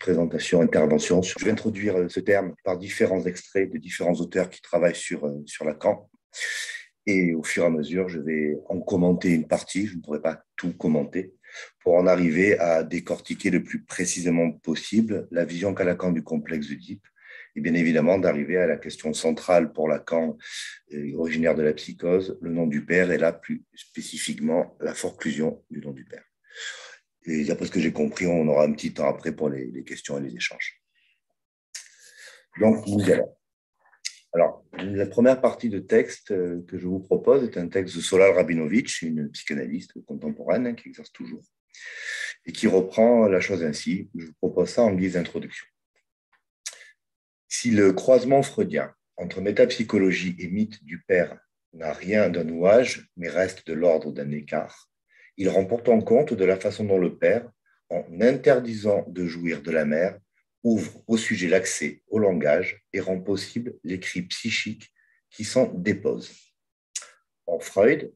présentation, intervention. Je vais introduire euh, ce terme par différents extraits de différents auteurs qui travaillent sur, euh, sur Lacan. Et au fur et à mesure, je vais en commenter une partie. Je ne pourrai pas tout commenter pour en arriver à décortiquer le plus précisément possible la vision qu'a Lacan du complexe d'Oedipe et bien évidemment d'arriver à la question centrale pour Lacan, euh, originaire de la psychose, le nom du père, et là plus spécifiquement la forclusion du nom du père. Et d'après ce que j'ai compris, on aura un petit temps après pour les, questions et les échanges. Donc, nous allons. Alors, la première partie de texte euh, que je vous propose est un texte de Solal Rabinovitch, une psychanalyste contemporaine qui exerce toujours, et qui reprend la chose ainsi. Je vous propose ça en guise d'introduction. Si le croisement freudien entre métapsychologie et mythe du père n'a rien d'un nouage, mais reste de l'ordre d'un écart, il rend pourtant compte de la façon dont le père, en interdisant de jouir de la mère, ouvre au sujet l'accès au langage et rend possible l'écrit psychique qui s'en dépose. En Freud,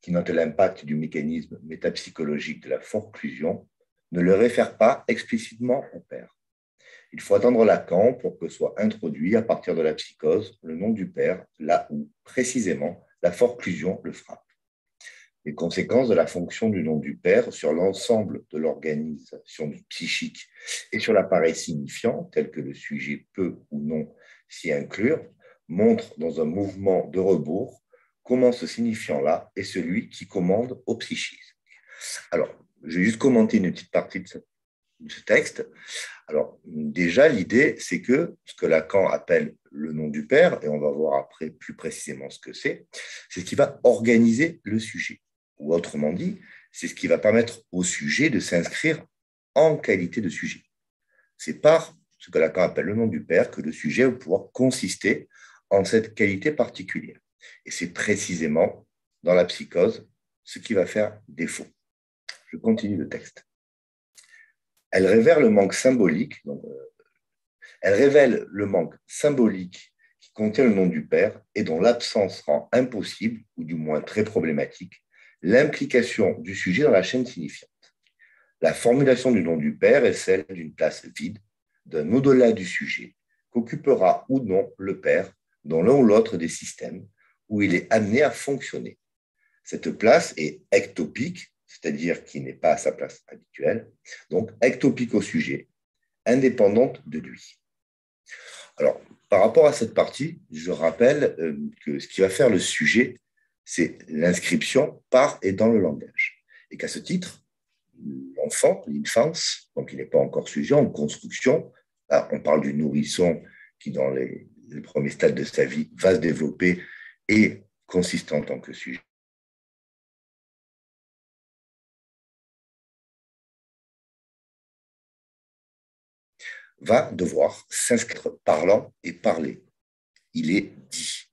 qui note l'impact du mécanisme métapsychologique de la forclusion, ne le réfère pas explicitement au père. Il faut attendre Lacan pour que soit introduit à partir de la psychose le nom du père, là où, précisément, la forclusion le frappe les conséquences de la fonction du nom du père sur l'ensemble de l'organisation psychique et sur l'appareil signifiant, tel que le sujet peut ou non s'y inclure, montrent dans un mouvement de rebours comment ce signifiant-là est celui qui commande au psychisme. Alors, je vais juste commenter une petite partie de ce, texte. Alors, déjà, l'idée, c'est que ce que Lacan appelle le nom du père, et on va voir après plus précisément ce que c'est, c'est ce qui va organiser le sujet. Ou autrement dit, c'est ce qui va permettre au sujet de s'inscrire en qualité de sujet. C'est par ce que Lacan appelle le nom du Père que le sujet va pouvoir consister en cette qualité particulière. Et c'est précisément dans la psychose ce qui va faire défaut. Je continue le texte. Elle révèle le manque symbolique, euh, elle révèle le manque symbolique qui contient le nom du Père et dont l'absence rend impossible, ou du moins très problématique, l'implication du sujet dans la chaîne signifiante. La formulation du nom du Père est celle d'une place vide, d'un au-delà du sujet, qu'occupera ou non le Père dans l'un ou l'autre des systèmes où il est amené à fonctionner. Cette place est ectopique, c'est-à-dire qui n'est pas à sa place habituelle, donc ectopique au sujet, indépendante de lui. Alors, par rapport à cette partie, je rappelle euh, que ce qui va faire le sujet, c'est l'inscription par et dans le langage. Et qu'à ce titre, l'enfant, l'infance, donc il n'est pas encore sujet en construction, on parle du nourrisson qui, dans les, premiers stades de sa vie, va se développer et consiste en tant que sujet. va devoir s'inscrire parlant et parler. Il est dit.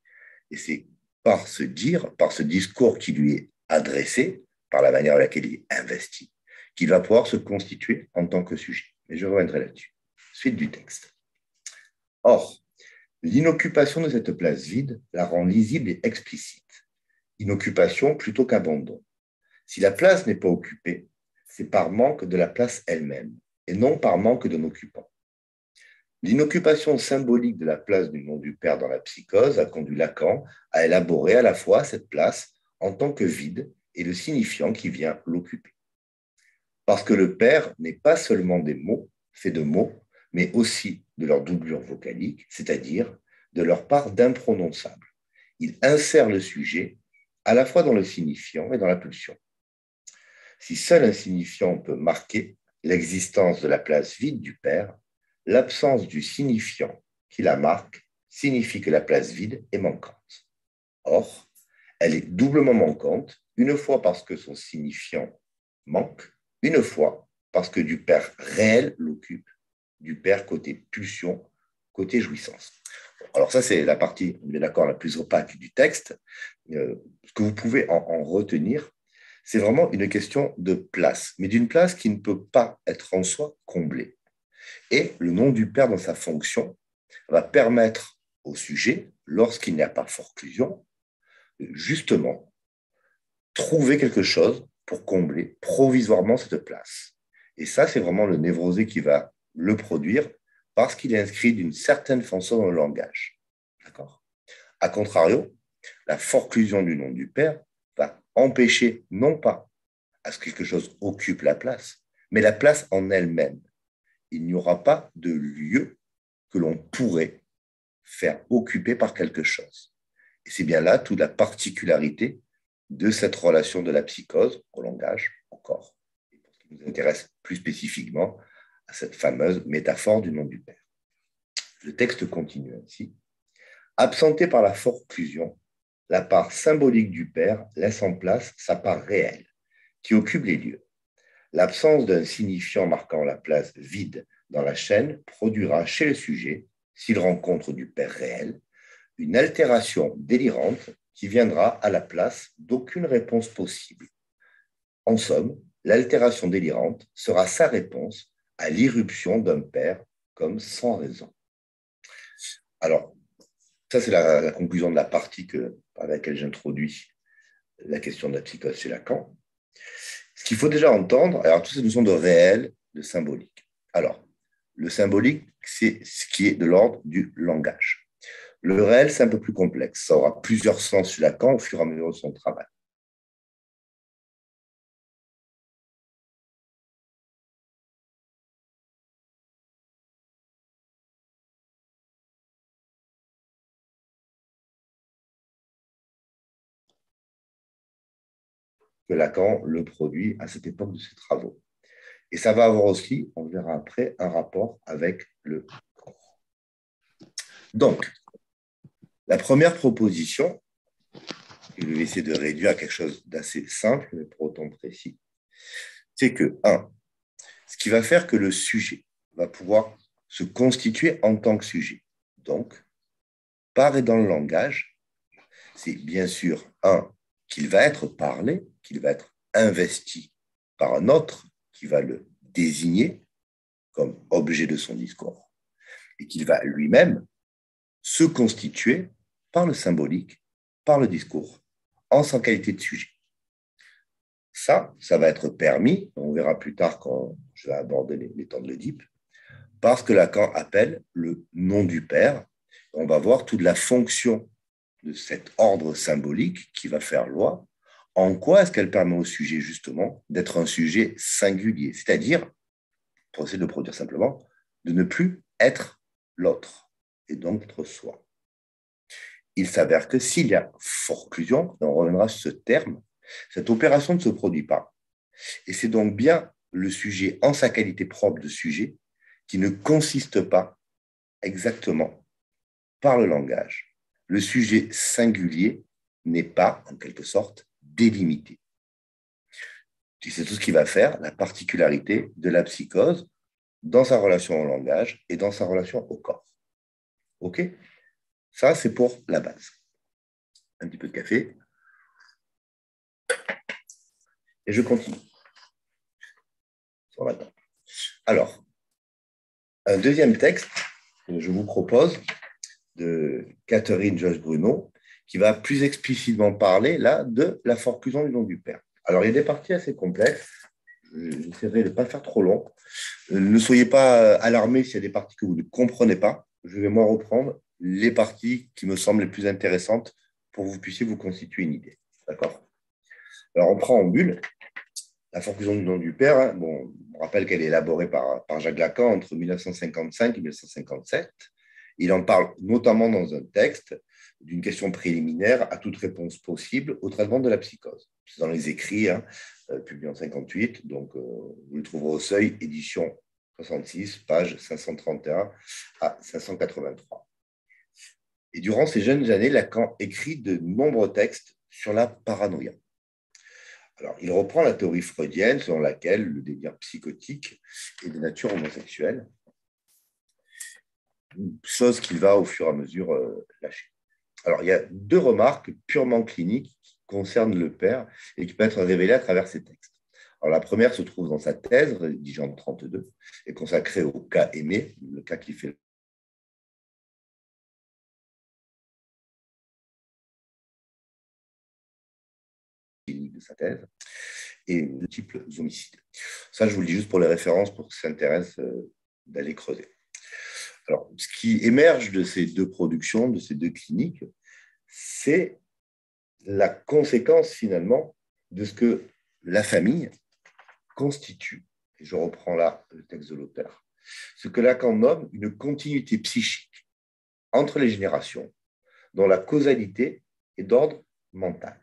Et c'est par ce dire, par ce discours qui lui est adressé, par la manière à laquelle il est investi, qu'il va pouvoir se constituer en tant que sujet. Mais je reviendrai là-dessus. Suite du texte. Or, l'inoccupation de cette place vide la rend lisible et explicite. Inoccupation plutôt qu'abandon. Si la place n'est pas occupée, c'est par manque de la place elle-même, et non par manque d'un occupant. L'inoccupation symbolique de la place du nom du Père dans la psychose a conduit Lacan à élaborer à la fois cette place en tant que vide et le signifiant qui vient l'occuper. Parce que le Père n'est pas seulement des mots, fait de mots, mais aussi de leur doublure vocalique, c'est-à-dire de leur part d'imprononçable. Il insère le sujet à la fois dans le signifiant et dans la pulsion. Si seul un signifiant peut marquer l'existence de la place vide du Père, l'absence du signifiant qui la marque signifie que la place vide est manquante. Or, elle est doublement manquante, une fois parce que son signifiant manque, une fois parce que du père réel l'occupe, du père côté pulsion, côté jouissance. Alors ça, c'est la partie, on est d'accord, la plus opaque du texte. Euh, ce que vous pouvez en retenir, c'est vraiment une question de place, mais d'une place qui ne peut pas être en soi comblée. Et le nom du Père dans sa fonction va permettre au sujet, lorsqu'il n'y a pas forclusion, justement trouver quelque chose pour combler provisoirement cette place. Et ça, c'est vraiment le névrosé qui va le produire parce qu'il est inscrit d'une certaine façon dans le langage. D'accord? A contrario, la forclusion du nom du père va empêcher non pas à ce que quelque chose occupe la place, mais la place en elle-même. Il n'y aura pas de lieu que l'on pourrait faire occuper par quelque chose. Et c'est bien là toute la particularité de cette relation de la psychose au langage, au corps. Et pour ce qui nous intéresse plus spécifiquement, à cette fameuse métaphore du nom du Père. Le texte continue ainsi. Absenté par la forclusion, la part symbolique du Père laisse en place sa part réelle, qui occupe les lieux. L'absence d'un signifiant marquant la place vide dans la chaîne produira chez le sujet, s'il rencontre du Père réel, une altération délirante qui viendra à la place d'aucune réponse possible. En somme, l'altération délirante sera sa réponse à l'irruption d'un Père comme sans raison. Alors, ça, c'est la, conclusion de la partie que, par laquelle j'introduis la question de la psychose chez Lacan. Ce qu'il faut déjà entendre, alors, toutes ces notions de réel, de symbolique. Alors, le symbolique, c'est ce qui est de l'ordre du langage. Le réel, c'est un peu plus complexe. Ça aura plusieurs sens chez Lacan au fur et à mesure de son travail. Lacan le produit à cette époque de ses travaux. Et ça va avoir aussi, on verra après, un rapport avec le corps. Donc, la première proposition, je vais essayer de réduire à quelque chose d'assez simple, mais pour autant précis, c'est que, un, ce qui va faire que le sujet va pouvoir se constituer en tant que sujet. Donc, par et dans le langage, c'est bien sûr, un, qu'il va être parlé, qu'il va être investi par un autre qui va le désigner comme objet de son discours, et qu'il va lui-même se constituer par le symbolique, par le discours, en sa qualité de sujet. Ça, ça va être permis, on verra plus tard quand je vais aborder les, temps de l'Oedipe, parce que Lacan appelle le nom du Père. On va voir toute la fonction de cet ordre symbolique qui va faire loi, en quoi est-ce qu'elle permet au sujet justement d'être un sujet singulier, c'est-à-dire, pour essayer de produire simplement, de ne plus être l'autre et donc être soi. Il s'avère que s'il y a forclusion, on reviendra sur ce terme, cette opération ne se produit pas. Et c'est donc bien le sujet en sa qualité propre de sujet qui ne consiste pas exactement par le langage. Le sujet singulier n'est pas, en quelque sorte, délimité. C'est tout ce qui va faire la particularité de la psychose dans sa relation au langage et dans sa relation au corps. OK? Ça, c'est pour la base. Un petit peu de café. Et je continue. Alors, un deuxième texte que je vous propose de Catherine Joyce Bruno, qui va plus explicitement parler là de la forclusion du nom du Père. Alors, il y a des parties assez complexes. J'essaierai de ne pas faire trop long. Euh, ne soyez pas alarmés s'il y a des parties que vous ne comprenez pas. Je vais moi reprendre les parties qui me semblent les plus intéressantes pour que vous puissiez vous constituer une idée. D'accord? Alors, on prend en bulle la forclusion du nom du Père. Hein. Bon, on rappelle qu'elle est élaborée par, par Jacques Lacan entre 1955 et 1957. Il en parle notamment dans un texte d'une question préliminaire à toute réponse possible au traitement de la psychose. C'est dans les écrits, hein, euh, publiés en 58, donc euh, vous le trouverez au seuil, édition 66, page 531 à 583. Et durant ces jeunes années, Lacan écrit de nombreux textes sur la paranoïa. Alors, il reprend la théorie freudienne selon laquelle le délire psychotique est de nature homosexuelle, chose qu'il va au fur et à mesure euh, lâcher. Alors, il y a deux remarques purement cliniques qui concernent le père et qui peuvent être révélées à travers ces textes. Alors, la première se trouve dans sa thèse, rédigée en 32, et consacrée au cas aimé, le cas qui fait de sa thèse, et multiples homicides. Ça, je vous le dis juste pour les références, pour ceux qui s'intéressent euh, d'aller creuser. Alors, ce qui émerge de ces deux productions, de ces deux cliniques, c'est la conséquence finalement de ce que la famille constitue, et je reprends là le texte de l'auteur, ce que Lacan nomme une continuité psychique entre les générations, dont la causalité est d'ordre mental.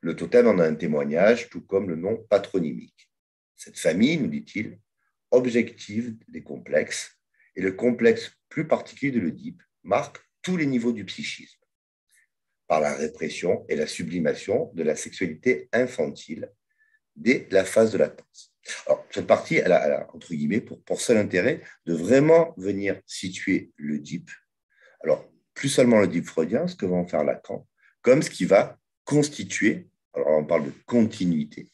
Le totem en a un témoignage, tout comme le nom patronymique. Cette famille, nous dit-il, objective des complexes, et le complexe plus particulier de l'Oedipe marque tous les niveaux du psychisme, par la répression et la sublimation de la sexualité infantile dès la phase de latence. Alors, cette partie, elle a, entre guillemets, pour, pour, seul intérêt de vraiment venir situer l'Oedipe. Alors, plus seulement l'Oedipe freudien, ce que va en faire Lacan, comme ce qui va constituer, alors on parle de continuité,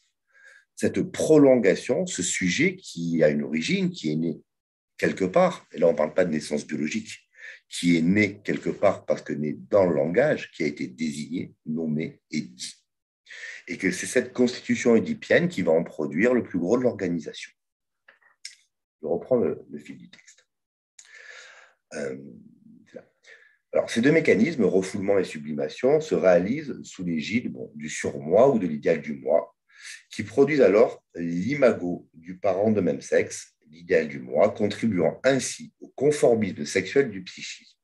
cette prolongation, ce sujet qui a une origine, qui est né quelque part, et là on ne parle pas de naissance biologique, qui est né quelque part parce que né dans le langage, qui a été désigné, nommé et dit. Et que c'est cette constitution édipienne qui va en produire le plus gros de l'organisation. Je reprends le, fil du texte. Euh, alors, ces deux mécanismes, refoulement et sublimation, se réalisent sous l'égide du surmoi ou de l'idéal du moi, qui produisent alors l'imago du parent de même sexe l'idéal du moi, contribuant ainsi au conformisme sexuel du psychisme.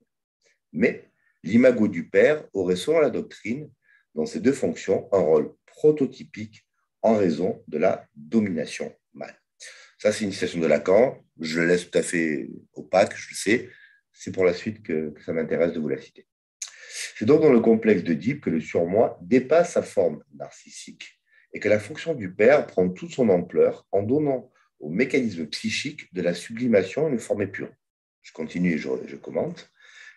Mais l'imago du père aurait selon la doctrine, dans ces deux fonctions, un rôle prototypique en raison de la domination mâle. Ça, c'est une citation de Lacan. Je le laisse tout à fait opaque, je le sais. C'est pour la suite que, ça m'intéresse de vous la citer. C'est donc dans le complexe de que le surmoi dépasse sa forme narcissique et que la fonction du père prend toute son ampleur en donnant au mécanisme psychique de la sublimation une forme épurée. Je continue et je, commente.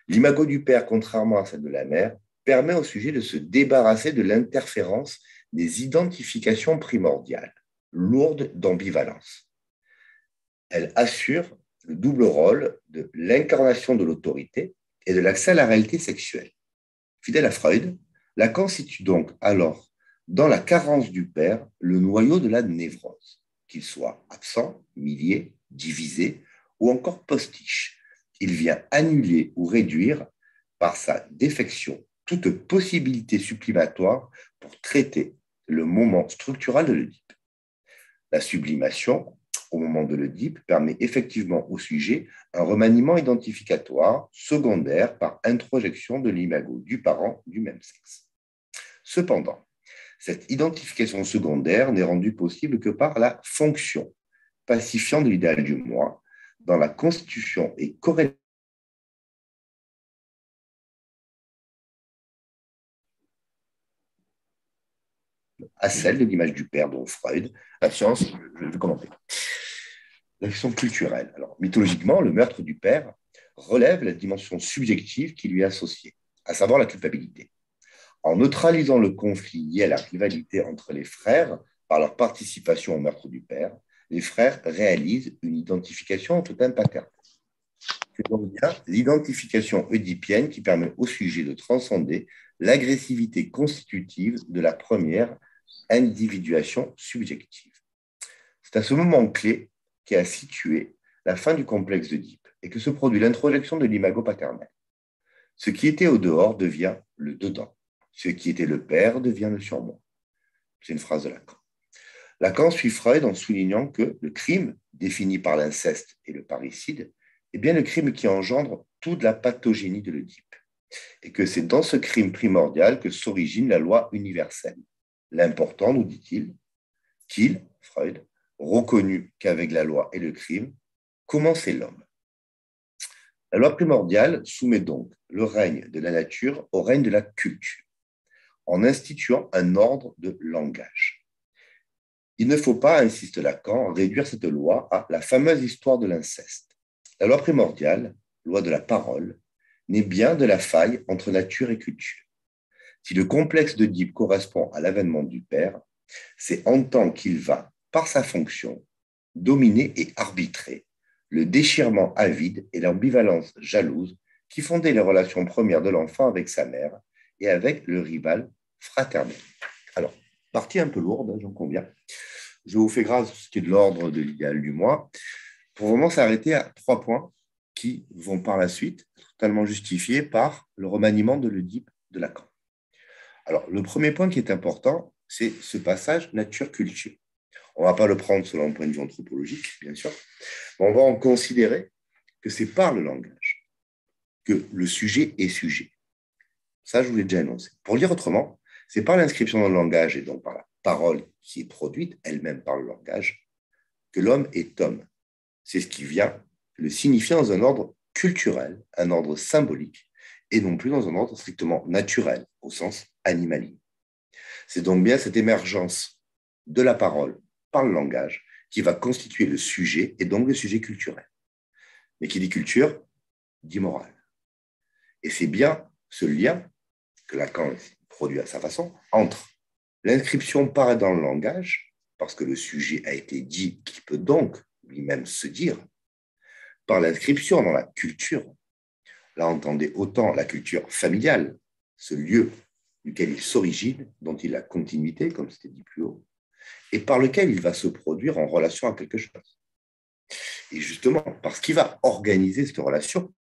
L'imago du père, contrairement à celle de la mère, permet au sujet de se débarrasser de l'interférence des identifications primordiales, lourdes d'ambivalence. Elle assure le double rôle de l'incarnation de l'autorité et de l'accès à la réalité sexuelle. Fidèle à Freud, Lacan situe donc alors dans la carence du père le noyau de la névrose qu'il soit absent, millier, divisé ou encore postiche. Il vient annuler ou réduire par sa défection toute possibilité supplématoire pour traiter le moment structural de l'Oedipe. La sublimation, au moment de l'Oedipe, permet effectivement au sujet un remaniement identificatoire secondaire par introjection de l'imago du parent du même sexe. Cependant, cette identification secondaire n'est rendue possible que par la fonction pacifiant de l'idéal du moi dans la constitution et corrélation à celle de l'image du père, dont Freud, la science, je vais commenter. La question culturelle. Alors, mythologiquement, le meurtre du père relève la dimension subjective qui lui est associée, à savoir la culpabilité. En neutralisant le conflit lié à la rivalité entre les frères par leur participation au meurtre du père, les frères réalisent une identification tout un paternel. C'est donc bien l'identification oedipienne qui permet au sujet de transcender l'agressivité constitutive de la première individuation subjective. C'est à ce moment clé qui a situé la fin du complexe d'Oedipe et que se produit l'introjection de l'imago paternel. Ce qui était au dehors devient le dedans. Ce qui était le père devient le surmoi. C'est une phrase de Lacan. Lacan suit Freud en soulignant que le crime, défini par l'inceste et le parricide, est bien le crime qui engendre toute la pathogénie de l'Oedipe, et que c'est dans ce crime primordial que s'origine la loi universelle. L'important, nous dit-il, qu'il, Freud, reconnu qu'avec la loi et le crime, commençait l'homme. La loi primordiale soumet donc le règne de la nature au règne de la culture en instituant un ordre de langage. Il ne faut pas, insiste Lacan, réduire cette loi à la fameuse histoire de l'inceste. La loi primordiale, loi de la parole, n'est bien de la faille entre nature et culture. Si le complexe de correspond à l'avènement du Père, c'est en tant qu'il va, par sa fonction, dominer et arbitrer le déchirement avide et l'ambivalence jalouse qui fondaient les relations premières de l'enfant avec sa mère et avec le rival fraternel. Alors, partie un peu lourde, hein, j'en conviens. Je vous fais grâce ce qui est de l'ordre de l'idéal du moi. pour vraiment s'arrêter à trois points qui vont par la suite totalement justifiés par le remaniement de l'Oedipe de Lacan. Alors, le premier point qui est important, c'est ce passage nature-culture. On ne va pas le prendre selon un point de vue anthropologique, bien sûr, mais on va en considérer que c'est par le langage que le sujet est sujet. Ça, je vous l'ai déjà énoncé. Pour dire autrement, c'est par l'inscription dans le langage et donc par la parole qui est produite elle-même par le langage que l'homme est homme. C'est ce qui vient le signifier dans un ordre culturel, un ordre symbolique, et non plus dans un ordre strictement naturel, au sens animalier. C'est donc bien cette émergence de la parole par le langage qui va constituer le sujet, et donc le sujet culturel. Mais qui dit culture, dit morale. Et c'est bien ce lien que Lacan produit à sa façon entre l'inscription par dans le langage, parce que le sujet a été dit, qui peut donc lui-même se dire, par l'inscription dans la culture. Là, entendez autant la culture familiale, ce lieu duquel il s'origine, dont il a continuité, comme c'était dit plus haut, et par lequel il va se produire en relation à quelque chose. Et justement, parce qu'il va organiser cette relation,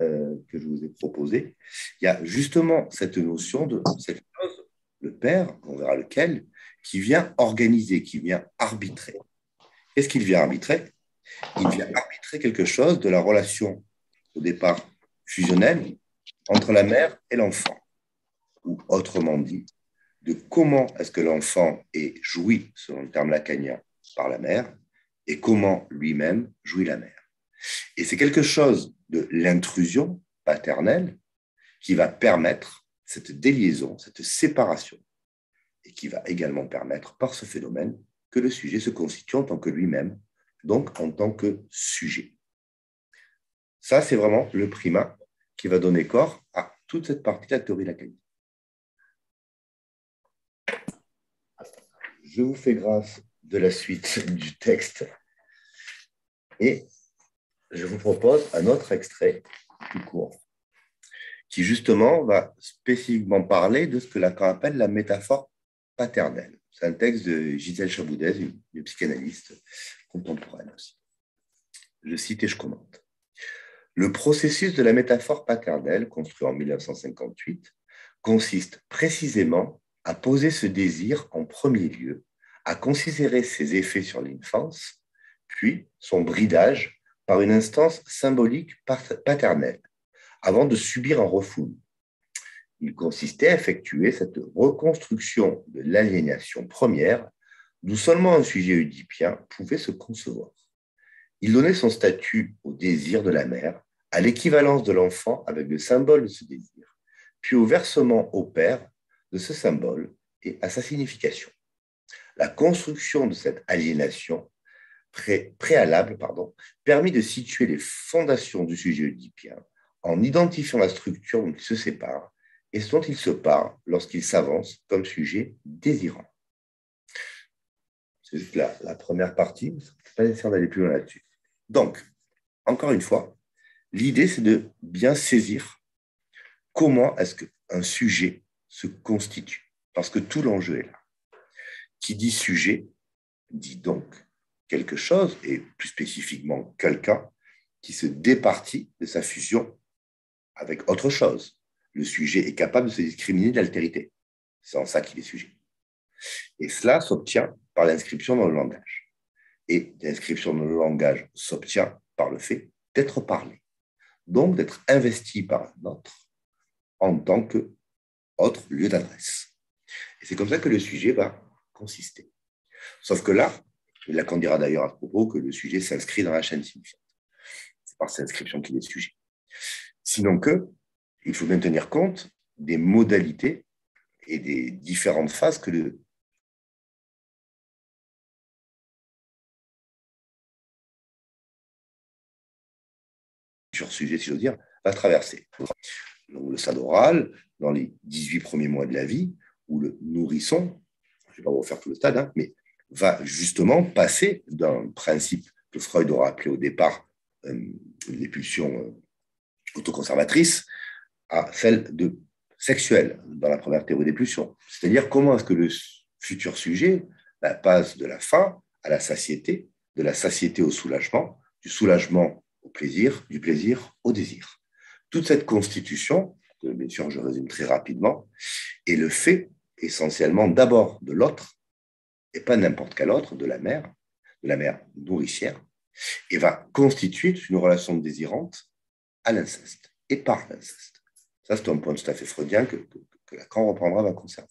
Euh, que je vous ai proposé, il y a justement cette notion de cette chose, le Père, on verra lequel, qui vient organiser, qui vient arbitrer. Qu'est-ce qu'il vient arbitrer? Il vient arbitrer quelque chose de la relation au départ fusionnelle entre la mère et l'enfant, ou autrement dit, de comment est-ce que l'enfant est joui, selon le terme lacanien, par la mère, et comment lui-même jouit la mère. Et c'est quelque chose de l'intrusion paternelle qui va permettre cette déliaison, cette séparation, et qui va également permettre par ce phénomène que le sujet se constitue en tant que lui-même, donc en tant que sujet. Ça, c'est vraiment le primat qui va donner corps à toute cette partie de la théorie lacanienne. Je vous fais grâce de la suite du texte et je vous propose un autre extrait plus court, qui justement va spécifiquement parler de ce que Lacan appelle la métaphore paternelle. C'est un texte de Gisèle Chaboudez, une, psychanalyste contemporaine aussi. Je cite et je commente. Le processus de la métaphore paternelle, construit en 1958, consiste précisément à poser ce désir en premier lieu, à considérer ses effets sur l'enfance, puis son bridage par une instance symbolique paternelle, avant de subir un refoul. Il consistait à effectuer cette reconstruction de l'aliénation première, d'où seulement un sujet oedipien pouvait se concevoir. Il donnait son statut au désir de la mère, à l'équivalence de l'enfant avec le symbole de ce désir, puis au versement au père de ce symbole et à sa signification. La construction de cette aliénation préalable pardon, permis de situer les fondations du sujet oedipien en identifiant la structure dont il se sépare et ce dont il se part lorsqu'il s'avance comme sujet désirant. C'est juste la, première partie, n'est pas nécessaire d'aller plus loin là-dessus. Donc, encore une fois, l'idée, c'est de bien saisir comment est-ce qu'un sujet se constitue, parce que tout l'enjeu est là. Qui dit sujet dit donc quelque chose, et plus spécifiquement quelqu'un, qui se départit de sa fusion avec autre chose. Le sujet est capable de se discriminer de l'altérité. C'est en ça qu'il est sujet. Et cela s'obtient par l'inscription dans le langage. Et l'inscription dans le langage s'obtient par le fait d'être parlé. Donc d'être investi par un autre en tant que autre lieu d'adresse. Et c'est comme ça que le sujet va consister. Sauf que là, Lacan dira d'ailleurs à ce propos que le sujet s'inscrit dans la chaîne signifiante. C'est par cette inscription qu'il est sujet. Sinon que, il faut bien tenir compte des modalités et des différentes phases que le sur sujet, si j'ose dire, va traverser. Donc, le stade oral, dans les 18 premiers mois de la vie, où le nourrisson, je ne vais pas vous refaire tout le stade, hein, mais va justement passer d'un principe que Freud aura appelé au départ euh, les pulsions euh, autoconservatrices à celle de sexuelle dans la première théorie des pulsions. C'est-à-dire comment est-ce que le futur sujet bah, passe de la faim à la satiété, de la satiété au soulagement, du soulagement au plaisir, du plaisir au désir. Toute cette constitution, que bien sûr je résume très rapidement, est le fait essentiellement d'abord de l'autre, et pas n'importe quel autre, de la mère, de la mère nourricière, et va constituer une relation désirante à l'inceste et par l'inceste. Ça, c'est un point tout à fait freudien que, Lacan reprendra, va conserver.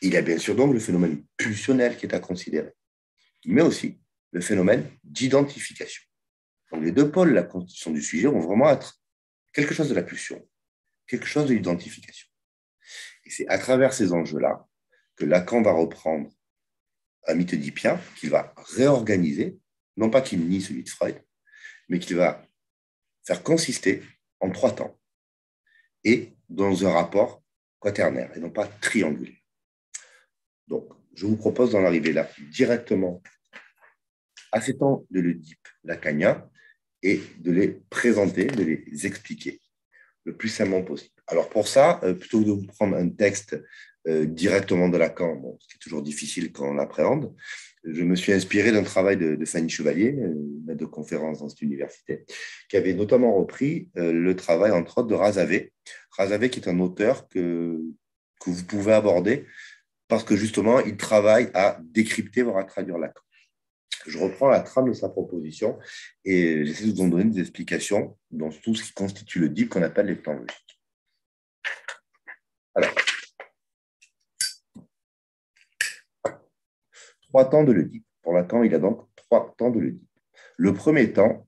Il y a bien sûr donc le phénomène pulsionnel qui est à considérer, mais aussi le phénomène d'identification. Donc les deux pôles, la constitution du sujet, vont vraiment être quelque chose de la pulsion, quelque chose de l'identification. Et c'est à travers ces enjeux-là que Lacan va reprendre un oedipien qu'il va réorganiser, non pas qu'il nie celui de Freud, mais qu'il va faire consister en trois temps et dans un rapport quaternaire et non pas triangulaire. Donc, je vous propose d'en arriver là directement à ces temps de l'Oedipe lacanien et de les présenter, de les expliquer le plus simplement possible. Alors pour ça, euh, plutôt que de vous prendre un texte directement de Lacan, bon, ce qui est toujours difficile quand on l'appréhende, je me suis inspiré d'un travail de, Fanny Chevalier, euh, maître de conférence dans cette université, qui avait notamment repris le travail, entre autres, de Razavé. Razavé qui est un auteur que, que vous pouvez aborder parce que justement, il travaille à décrypter, voire à traduire Lacan. Je reprends la trame de sa proposition et j'essaie de vous donner des explications dans tout ce qui constitue le deal qu'on appelle les plans logiques. Alors, trois temps de l'Oedipe. Pour Lacan, il a donc trois temps de l'Oedipe. Le premier temps,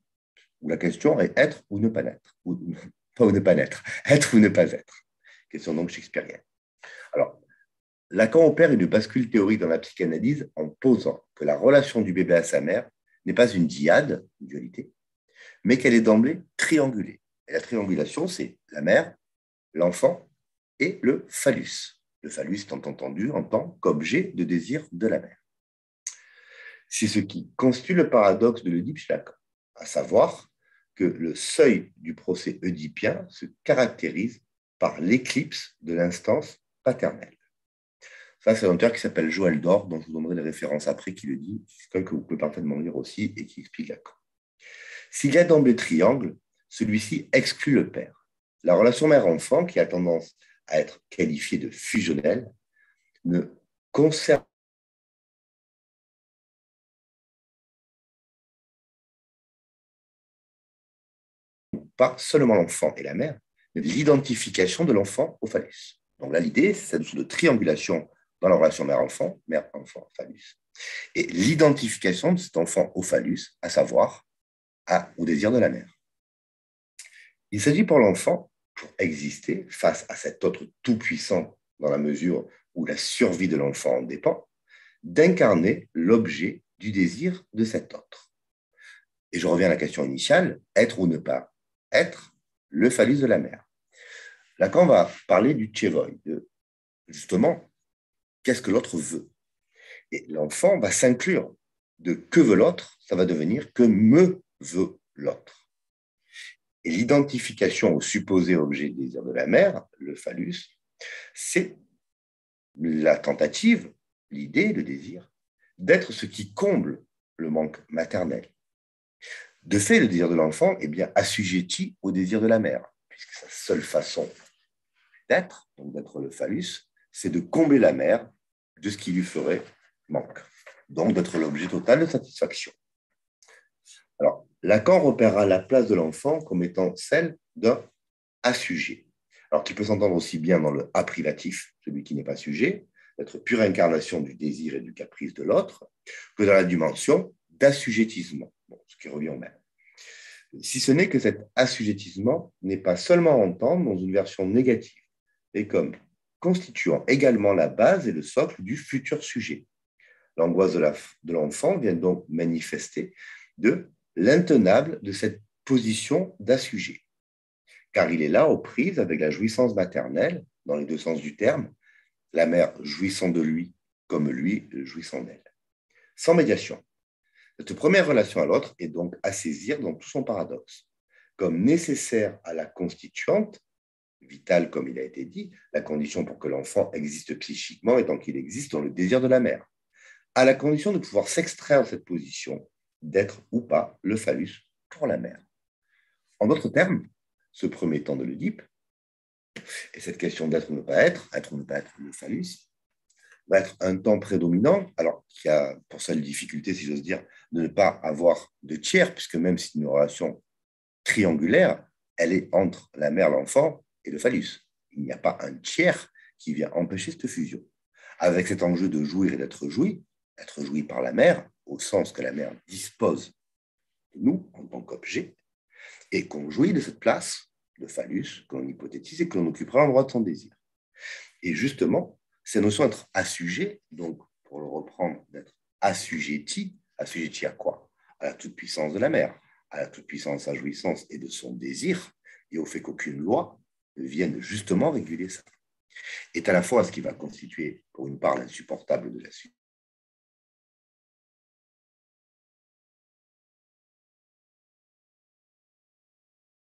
où la question est être ou ne pas naître. Ou, pas ou ne pas naître. Être ou ne pas être. Question donc shakespearienne. Alors, Lacan opère une bascule théorique dans la psychanalyse en posant que la relation du bébé à sa mère n'est pas une diade, une dualité, mais qu'elle est d'emblée triangulée. Et la triangulation, c'est la mère, l'enfant et le phallus. Le phallus étant entendu en tant qu'objet de désir de la mère. C'est ce qui constitue le paradoxe de l'Oedipe chez à savoir que le seuil du procès oedipien se caractérise par l'éclipse de l'instance paternelle. Ça, c'est un auteur qui s'appelle Joël Dor, dont je vous donnerai les références après, qui le dit. Que vous pouvez parfaitement lire aussi et qui explique Lacan. S'il y a d'emblée triangle, celui-ci exclut le père. La relation mère-enfant, qui a tendance à être qualifiée de fusionnelle, ne concerne pas seulement l'enfant et la mère, mais l'identification de l'enfant au phallus. Donc là, l'idée, c'est cette de triangulation dans la relation mère-enfant, mère-enfant, phallus. Et l'identification de cet enfant au phallus, à savoir à, au désir de la mère. Il s'agit pour l'enfant, pour exister face à cet autre tout-puissant, dans la mesure où la survie de l'enfant en dépend, d'incarner l'objet du désir de cet autre. Et je reviens à la question initiale, être ou ne pas être le phallus de la mère. Lacan va parler du tchevoy, de justement qu'est-ce que l'autre veut. Et l'enfant va s'inclure de que veut l'autre, ça va devenir que me veut l'autre. Et l'identification au supposé objet de désir de la mère, le phallus, c'est la tentative, l'idée, le désir, d'être ce qui comble le manque maternel. De fait, le désir de l'enfant est bien assujetti au désir de la mère, puisque sa seule façon d'être, donc d'être le phallus, c'est de combler la mère de ce qui lui ferait manque. Donc d'être l'objet total de satisfaction. Alors, Lacan repérera la place de l'enfant comme étant celle d'un sujet. Alors qu'il peut s'entendre aussi bien dans le a privatif, celui qui n'est pas sujet, d'être pure incarnation du désir et du caprice de l'autre, que dans la dimension d'assujettissement, ce qui revient au même. Si ce n'est que cet assujettissement n'est pas seulement à entendre dans une version négative, et comme constituant également la base et le socle du futur sujet. L'angoisse de l'enfant vient donc manifester de l'intenable de cette position d'assujet, car il est là aux prises avec la jouissance maternelle, dans les deux sens du terme, la mère jouissant de lui comme lui jouissant d'elle. sans médiation. Cette première relation à l'autre est donc à saisir dans tout son paradoxe, comme nécessaire à la constituante, vitale comme il a été dit, la condition pour que l'enfant existe psychiquement étant qu'il existe dans le désir de la mère, à la condition de pouvoir s'extraire de cette position, d'être ou pas le phallus pour la mère. En d'autres termes, ce premier temps de l'Oedipe, et cette question d'être ou ne pas être, être ou ne pas être le phallus, va être un temps prédominant, alors qu'il y a pour ça une difficulté, si j'ose dire, de ne pas avoir de tiers, puisque même si c'est une relation triangulaire, elle est entre la mère, l'enfant et le phallus. Il n'y a pas un tiers qui vient empêcher cette fusion. Avec cet enjeu de jouir et d'être joui, être joui par la mère, au sens que la mère dispose de nous en tant qu'objet, et qu'on jouit de cette place de phallus que l'on hypothétise et que l'on occupera l'endroit de son désir. Et justement, cette notion d'être assujet, donc pour le reprendre, d'être assujetti, assujetti à quoi? À la toute-puissance de la mère, à la toute-puissance de sa jouissance et de son désir, et au fait qu'aucune loi ne vienne justement réguler ça. Est à la fois ce qui va constituer, pour une part, l'insupportable de la suite.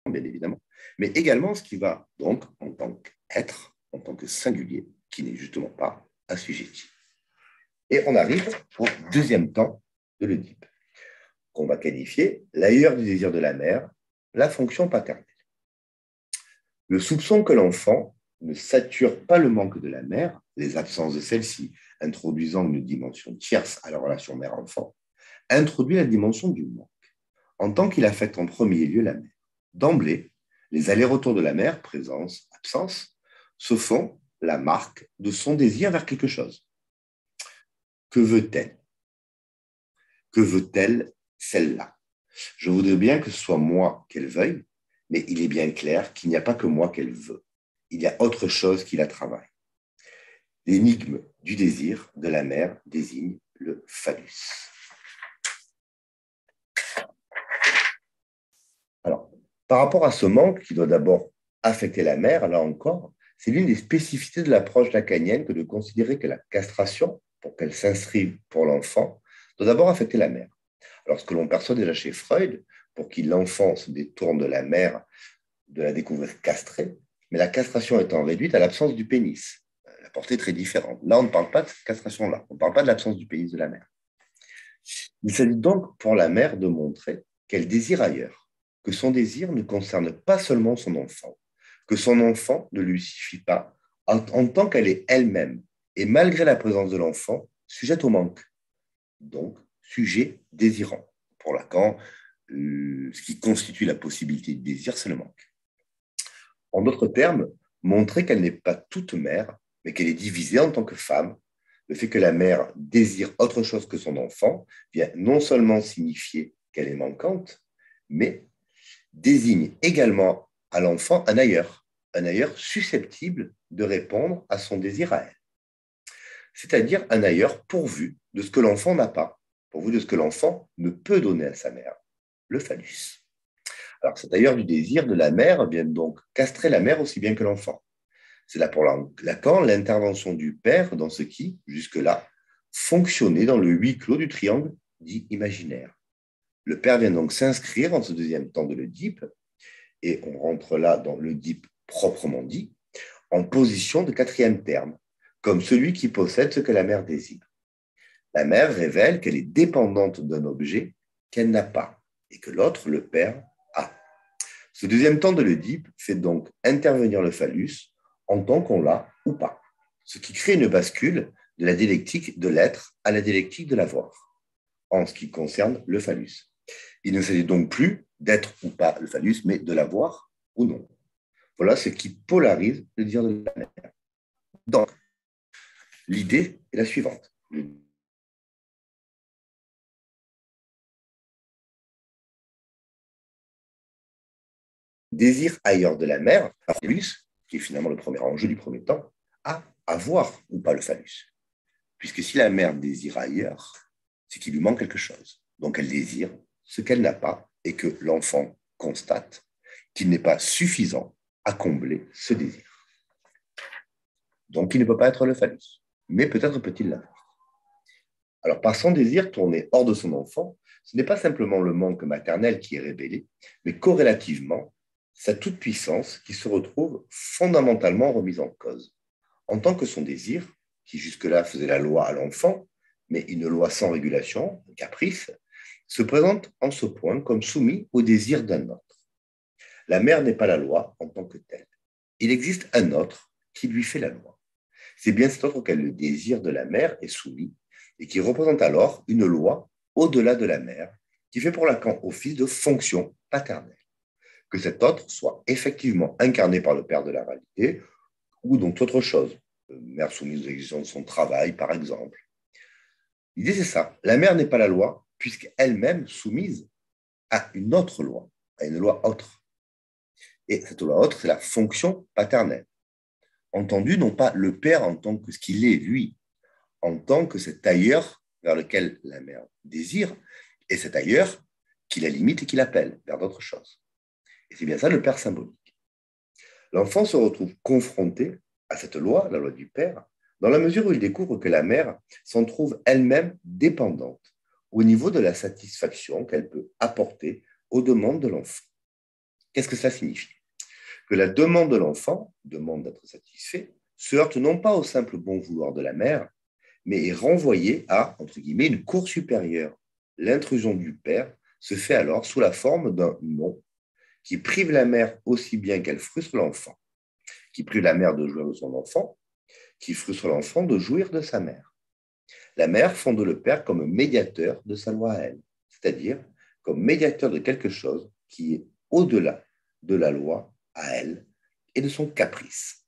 Bien évidemment, mais également ce qui va donc, en tant qu'être, en tant que singulier, qui n'est justement pas assujetti. Et on arrive au deuxième temps de l'Oedipe, qu'on va qualifier l'ailleurs du désir de la mère, la fonction paternelle. Le soupçon que l'enfant ne sature pas le manque de la mère, les absences de celle-ci, introduisant une dimension tierce à la relation mère-enfant, introduit la dimension du manque, en tant qu'il affecte en premier lieu la mère. D'emblée, les allers-retours de la mère, présence, absence, se font la marque de son désir vers quelque chose. Que veut-elle? Que veut-elle celle-là? Je voudrais bien que ce soit moi qu'elle veuille, mais il est bien clair qu'il n'y a pas que moi qu'elle veut. Il y a autre chose qui la travaille. L'énigme du désir de la mère désigne le phallus. Alors, par rapport à ce manque qui doit d'abord affecter la mère, là encore, c'est l'une des spécificités de l'approche lacanienne que de considérer que la castration, pour qu'elle s'inscrive pour l'enfant, doit d'abord affecter la mère. Alors, ce que l'on perçoit déjà chez Freud, pour qui l'enfant se détourne de la mère, de la découvrir castrée, mais la castration étant réduite à l'absence du pénis. La portée est très différente. Là, on ne parle pas de castration-là, on ne parle pas de l'absence du pénis de la mère. Il s'agit donc pour la mère de montrer qu'elle désire ailleurs que son désir ne concerne pas seulement son enfant, que son enfant ne lui suffit pas en, tant qu'elle est elle-même, et malgré la présence de l'enfant, sujette au manque. Donc, sujet désirant. Pour Lacan, euh, ce qui constitue la possibilité de désir, c'est le manque. En d'autres termes, montrer qu'elle n'est pas toute mère, mais qu'elle est divisée en tant que femme. Le fait que la mère désire autre chose que son enfant vient non seulement signifier qu'elle est manquante, mais désigne également à l'enfant un ailleurs, un ailleurs susceptible de répondre à son désir à elle. C'est-à-dire un ailleurs pourvu de ce que l'enfant n'a pas, pourvu de ce que l'enfant ne peut donner à sa mère, le phallus. Alors cet ailleurs du désir de la mère vient donc castrer la mère aussi bien que l'enfant. C'est là pour Lacan l'intervention du père dans ce qui, jusque-là, fonctionnait dans le huis clos du triangle dit imaginaire. Le père vient donc s'inscrire en ce deuxième temps de l'Oedipe, et on rentre là dans l'Oedipe proprement dit, en position de quatrième terme, comme celui qui possède ce que la mère désire. La mère révèle qu'elle est dépendante d'un objet qu'elle n'a pas, et que l'autre, le père, a. Ce deuxième temps de l'Oedipe fait donc intervenir le phallus en tant qu'on l'a ou pas, ce qui crée une bascule de la dialectique de l'être à la dialectique de l'avoir, en ce qui concerne le phallus. Il ne s'agit donc plus d'être ou pas le phallus, mais de l'avoir ou non. Voilà ce qui polarise le désir de la mère. Donc, l'idée est la suivante. Désir ailleurs de la mère, phallus, qui est finalement le premier enjeu du premier temps, à avoir ou pas le phallus. Puisque si la mère désire ailleurs, c'est qu'il lui manque quelque chose. Donc elle désire ce qu'elle n'a pas et que l'enfant constate qu'il n'est pas suffisant à combler ce désir. Donc il ne peut pas être le phallus, mais peut-être peut-il l'avoir. Alors, par son désir tourné hors de son enfant, ce n'est pas simplement le manque maternel qui est révélé, mais corrélativement, sa toute-puissance qui se retrouve fondamentalement remise en cause. En tant que son désir, qui jusque-là faisait la loi à l'enfant, mais une loi sans régulation, un caprice, se présente en ce point comme soumis au désir d'un autre. La mère n'est pas la loi en tant que telle. Il existe un autre qui lui fait la loi. C'est bien cet autre auquel le désir de la mère est soumis et qui représente alors une loi au-delà de la mère qui fait pour Lacan office de fonction paternelle. Que cet autre soit effectivement incarné par le père de la réalité ou donc autre chose, mère soumise aux exigences de son travail par exemple. L'idée c'est ça, la mère n'est pas la loi puisqu'elle-même soumise à une autre loi, à une loi autre. Et cette loi autre, c'est la fonction paternelle. Entendu, non pas le père en tant que ce qu'il est, lui, en tant que cet ailleurs vers lequel la mère désire, et cet ailleurs qui la limite et qui l'appelle vers d'autres choses. Et c'est bien ça le père symbolique. L'enfant se retrouve confronté à cette loi, la loi du père, dans la mesure où il découvre que la mère s'en trouve elle-même dépendante au niveau de la satisfaction qu'elle peut apporter aux demandes de l'enfant. Qu'est-ce que ça signifie? Que la demande de l'enfant, demande d'être satisfait, se heurte non pas au simple bon vouloir de la mère, mais est renvoyée à, entre guillemets, une cour supérieure. L'intrusion du père se fait alors sous la forme d'un non qui prive la mère aussi bien qu'elle frustre l'enfant, qui prive la mère de jouir de son enfant, qui frustre l'enfant de jouir de sa mère. La mère fonde le père comme médiateur de sa loi à elle, c'est-à-dire comme médiateur de quelque chose qui est au-delà de la loi à elle et de son caprice.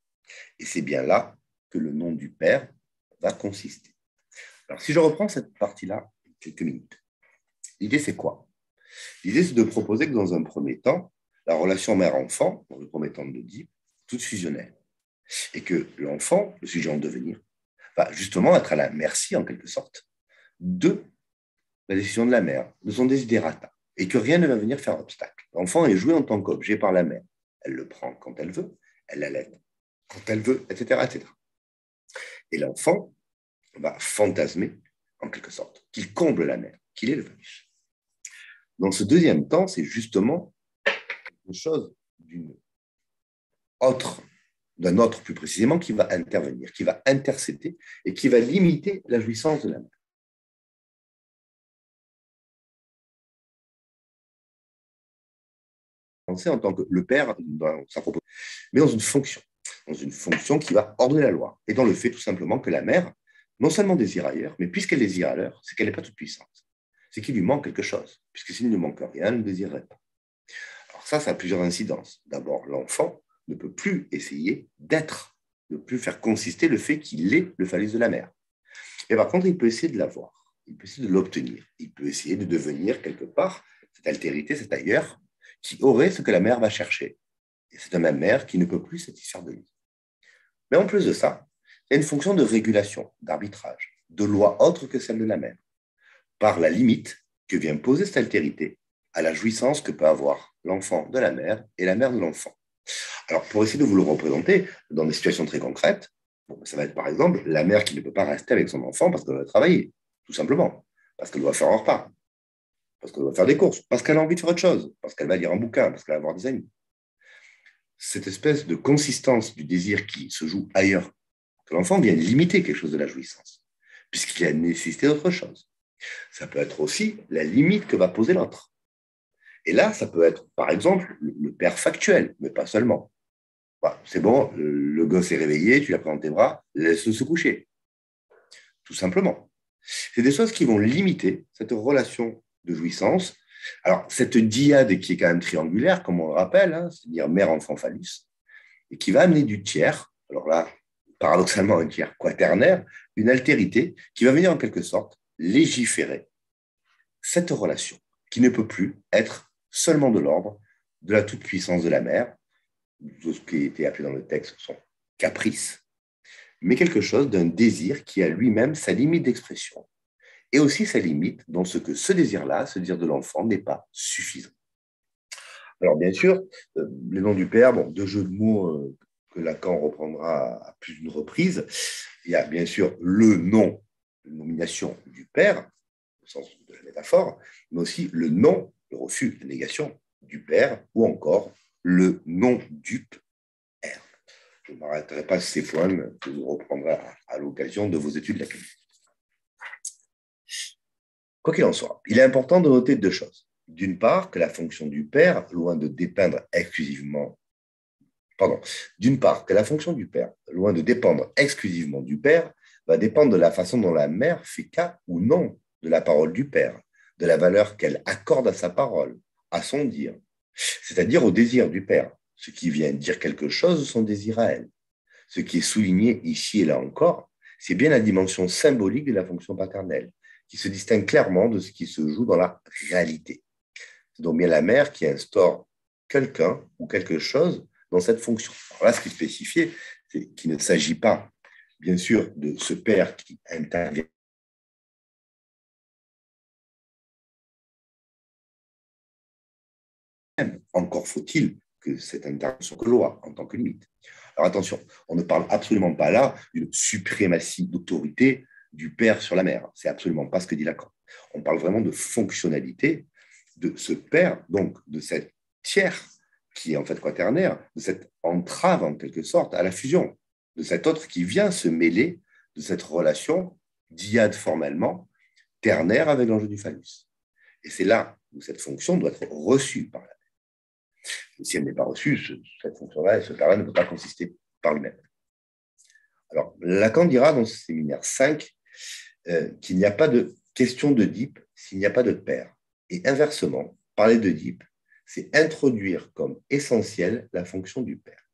Et c'est bien là que le nom du Père va consister. Alors, si je reprends cette partie-là, quelques minutes, l'idée c'est quoi? L'idée c'est de proposer que dans un premier temps, la relation mère-enfant, dans le premier temps de dit, toute fusionnelle, et que l'enfant, le sujet en devenir, justement être à la merci, en quelque sorte, de la décision de la mère, de son desiderata et que rien ne va venir faire obstacle. L'enfant est joué en tant qu'objet par la mère. Elle le prend quand elle veut, elle l'allait quand elle veut, etc. etc. Et l'enfant va fantasmer, en quelque sorte, qu'il comble la mère, qu'il est le phallus. Dans ce deuxième temps, c'est justement quelque chose d'une autre, d'un autre plus précisément, qui va intervenir, qui va intercéder et qui va limiter la jouissance de la mère. en tant que le père dans sa mais dans une fonction, dans une fonction qui va ordonner la loi, et dans le fait tout simplement que la mère, non seulement désire ailleurs, mais puisqu'elle désire ailleurs, c'est qu'elle n'est pas toute puissante. C'est qu'il lui manque quelque chose, puisque s'il ne manque rien, elle ne désirerait pas. Alors ça, ça a plusieurs incidences. D'abord, l'enfant ne peut plus essayer d'être, ne plus faire consister le fait qu'il est le phallus de la mère. Et par contre, il peut essayer de l'avoir, il peut essayer de l'obtenir, il peut essayer de devenir quelque part cette altérité, cet ailleurs, qui aurait ce que la mère va chercher. Et c'est de même mère qui ne peut plus satisfaire de lui. Mais en plus de ça, il y a une fonction de régulation, d'arbitrage, de loi autre que celle de la mère, par la limite que vient poser cette altérité à la jouissance que peut avoir l'enfant de la mère et la mère de l'enfant. Alors, pour essayer de vous le représenter dans des situations très concrètes, ça va être par exemple la mère qui ne peut pas rester avec son enfant parce qu'elle doit travailler, tout simplement, parce qu'elle doit faire un repas, parce qu'elle va faire des courses, parce qu'elle a envie de faire autre chose, parce qu'elle va lire un bouquin, parce qu'elle va avoir des amis. Cette espèce de consistance du désir qui se joue ailleurs, que l'enfant vient limiter quelque chose de la jouissance, puisqu'il a nécessité d'autre chose. Ça peut être aussi la limite que va poser l'autre. Et là, ça peut être, par exemple, le père factuel, mais pas seulement. C'est bon, le gosse est réveillé, tu l'as pris dans tes bras, laisse-le se coucher. Tout simplement. C'est des choses qui vont limiter cette relation de jouissance. Alors, cette diade qui est quand même triangulaire, comme on le rappelle, hein, c'est-à-dire mère, enfant, phallus, et qui va amener du tiers, alors là, paradoxalement un tiers quaternaire, une altérité qui va venir en quelque sorte légiférer cette relation, qui ne peut plus être seulement de l'ordre de la toute-puissance de la mère, de ce qui été appelé dans le texte son caprice, mais quelque chose d'un désir qui a lui-même sa limite d'expression, et aussi sa limite dans ce que ce désir-là, ce désir de l'enfant, n'est pas suffisant. Alors bien sûr, euh, les noms du Père, bon, deux jeux de mots euh, que Lacan reprendra à plus d'une reprise. Il y a bien sûr le nom, nomination du père, au sens de la métaphore, mais aussi le non, le refus, la négation du père, ou encore le non dupe R. Je ne m'arrêterai pas ces points que vous reprendrez à, l'occasion de vos études d'accueil. Quoi qu'il en soit, il est important de noter deux choses. D'une part, que la fonction du père, loin de dépeindre exclusivement pardon, d'une part, que la fonction du père, loin de dépendre exclusivement du père, va dépendre de la façon dont la mère fait cas ou non de la parole du père, de la valeur qu'elle accorde à sa parole, à son dire, c'est-à-dire au désir du père, ce qui vient dire quelque chose de son désir à elle. Ce qui est souligné ici et là encore, c'est bien la dimension symbolique de la fonction paternelle, qui se distingue clairement de ce qui se joue dans la réalité. C'est donc bien la mère qui instaure quelqu'un ou quelque chose dans cette fonction. Alors là, ce qui est spécifié, c'est qu'il ne s'agit pas, bien sûr, de ce père qui intervient Encore faut-il que cette intervention que loi en tant que limite. Alors attention, on ne parle absolument pas là d'une suprématie d'autorité du père sur la mère. C'est absolument pas ce que dit Lacan. On parle vraiment de fonctionnalité de ce père, donc de cette tiers qui est en fait quaternaire, de cette entrave en quelque sorte à la fusion, de cet autre qui vient se mêler de cette relation diade formellement, ternaire avec l'enjeu du phallus. Et c'est là où cette fonction doit être reçue par la. Si elle n'est pas reçue, cette fonction-là, ce là ne peut pas consister par lui-même. Alors, Lacan dira dans ce séminaire 5 euh, qu'il n'y a pas de question de Deep s'il n'y a pas de père. Et inversement, parler de Deep, c'est introduire comme essentiel la fonction du père.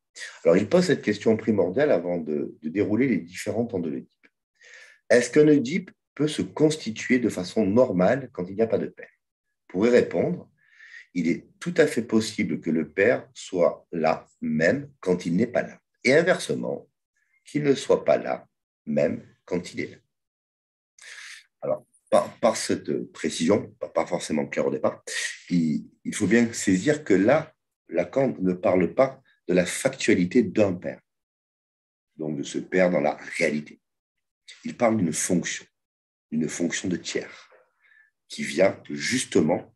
Alors, il pose cette question primordiale avant de, dérouler les différents temps de l'Oedipe. Est-ce qu'un Oedipe peut se constituer de façon normale quand il n'y a pas de père? Pour y répondre, il est tout à fait possible que le père soit là même quand il n'est pas là. Et inversement, qu'il ne soit pas là même quand il est là. Alors, par, cette précision, pas forcément claire au départ, il, faut bien saisir que là, Lacan ne parle pas de la factualité d'un père, donc de ce père dans la réalité. Il parle d'une fonction, d'une fonction de tiers, qui vient justement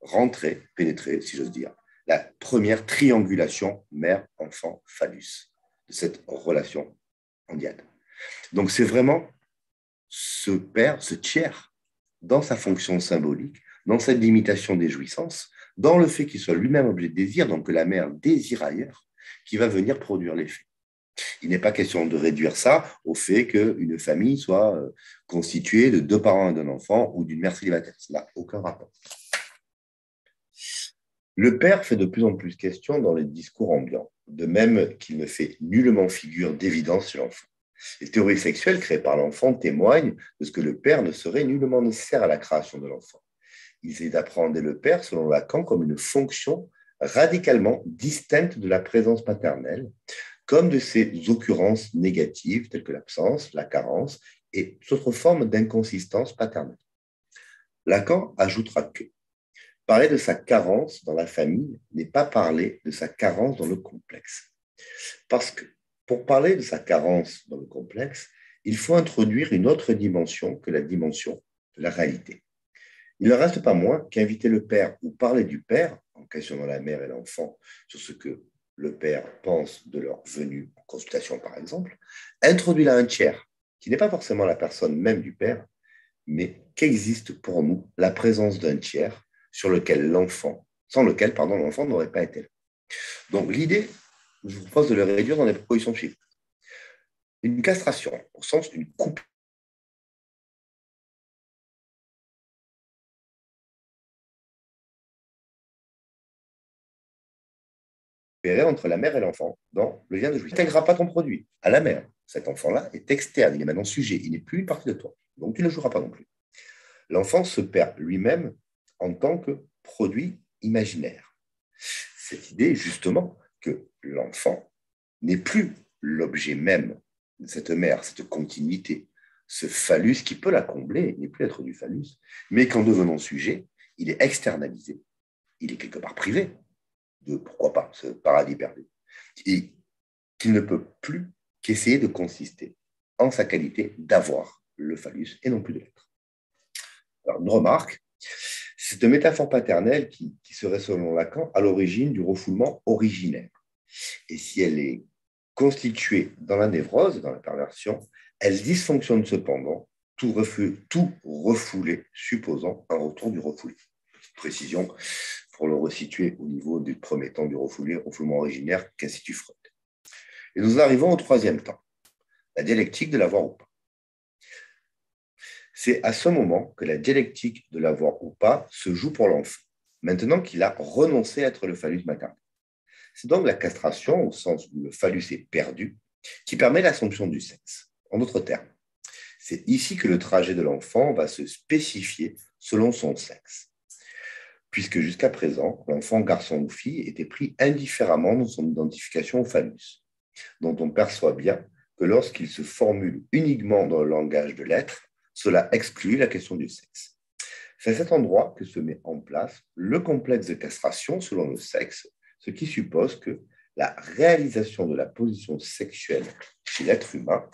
rentrer, pénétrer, si j'ose dire, la première triangulation mère-enfant-phallus de cette relation en diade. Donc c'est vraiment ce père, ce tiers, dans sa fonction symbolique, dans cette limitation des jouissances, dans le fait qu'il soit lui-même objet de désir, donc que la mère désire ailleurs, qui va venir produire l'effet. Il n'est pas question de réduire ça au fait qu'une famille soit euh, constituée de deux parents et d'un enfant ou d'une mère célibataire. Ça n'a aucun rapport. Le père fait de plus en plus question dans les discours ambiants, de même qu'il ne fait nullement figure d'évidence chez l'enfant. Les théories sexuelles créées par l'enfant témoignent de ce que le père ne serait nullement nécessaire à la création de l'enfant. Il est d'apprendre le père, selon Lacan, comme une fonction radicalement distincte de la présence paternelle, comme de ses occurrences négatives telles que l'absence, la carence et d'autres formes d'inconsistance paternelle. Lacan ajoutera que parler de sa carence dans la famille n'est pas parler de sa carence dans le complexe. Parce que pour parler de sa carence dans le complexe, il faut introduire une autre dimension que la dimension de la réalité. Il ne reste pas moins qu'inviter le père ou parler du père, en questionnant la mère et l'enfant sur ce que le père pense de leur venue en consultation, par exemple, introduit là un tiers, qui n'est pas forcément la personne même du père, mais qu'existe pour nous la présence d'un tiers sur lequel l'enfant, sans lequel pardon, l'enfant n'aurait pas été là. Donc l'idée je vous propose de le réduire dans des propositions de chiffres. Une castration, au sens d'une coupe entre la mère et l'enfant dans le lien de jouissance. Tu n'intégreras pas ton produit à la mère. Cet enfant-là est externe, il est maintenant sujet, il n'est plus une partie de toi. Donc tu ne joueras pas non plus. L'enfant se perd lui-même en tant que produit imaginaire. Cette idée, justement, que l'enfant n'est plus l'objet même de cette mère, cette continuité, ce phallus qui peut la combler, n'est plus être du phallus, mais qu'en devenant sujet, il est externalisé, il est quelque part privé de, pourquoi pas, ce paradis perdu, et qu'il ne peut plus qu'essayer de consister en sa qualité d'avoir, le phallus et non plus de l'être. Alors, une remarque, c'est une métaphore paternelle qui, serait, selon Lacan, à l'origine du refoulement originaire. Et si elle est constituée dans la névrose, dans la perversion, elle dysfonctionne cependant, tout, tout refoulé, supposant un retour du refoulé. précision pour le resituer au niveau du premier temps du refoulé, refoulement originaire qu'institue Freud. Et nous arrivons au troisième temps, la dialectique de l'avoir ou pas. C'est à ce moment que la dialectique de l'avoir ou pas se joue pour l'enfant, maintenant qu'il a renoncé à être le phallus maternel. C'est donc la castration, au sens où le phallus est perdu, qui permet l'assomption du sexe. En d'autres termes, c'est ici que le trajet de l'enfant va se spécifier selon son sexe, puisque jusqu'à présent, l'enfant garçon ou fille était pris indifféremment dans son identification au phallus, dont on perçoit bien que lorsqu'il se formule uniquement dans le langage de l'être, cela exclut la question du sexe. C'est à cet endroit que se met en place le complexe de castration selon le sexe, ce qui suppose que la réalisation de la position sexuelle chez l'être humain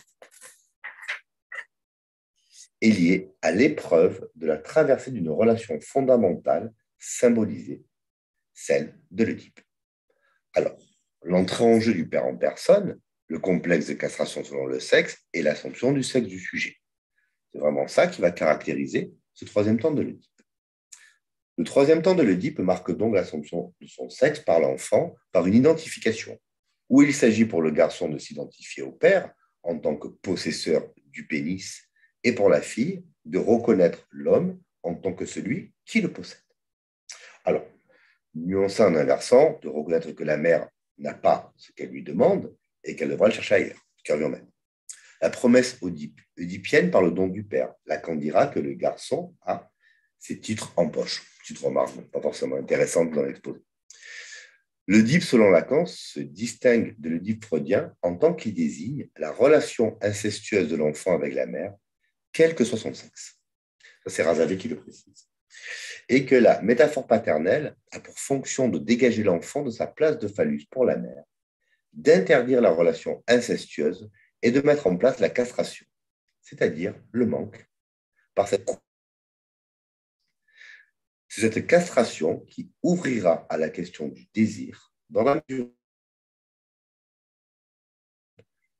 est liée à l'épreuve de la traversée d'une relation fondamentale symbolisée, celle de l'Oedipe. Alors, l'entrée en jeu du père en personne, le complexe de castration selon le sexe et l'assomption du sexe du sujet. C'est vraiment ça qui va caractériser ce troisième temps de l'Oedipe. Le troisième temps de l'Oedipe marque donc l'assomption de son sexe par l'enfant par une identification, où il s'agit pour le garçon de s'identifier au père en tant que possesseur du pénis et pour la fille de reconnaître l'homme en tant que celui qui le possède. Alors, nuançant en inversant, de reconnaître que la mère n'a pas ce qu'elle lui demande et qu'elle devra le chercher ailleurs, revient même. La promesse oedipienne par le don du père. Lacan dira que le garçon a ses titres en poche. Petite remarque, pas forcément intéressante dans l'exposé. L'Oedipe, selon Lacan, se distingue de l'Oedipe freudien en tant qu'il désigne la relation incestueuse de l'enfant avec la mère, quel que soit son sexe. c'est Razavé qui le précise. Et que la métaphore paternelle a pour fonction de dégager l'enfant de sa place de phallus pour la mère, d'interdire la relation incestueuse et de mettre en place la castration, c'est-à-dire le manque, par cette c'est cette castration qui ouvrira à la question du désir dans la mesure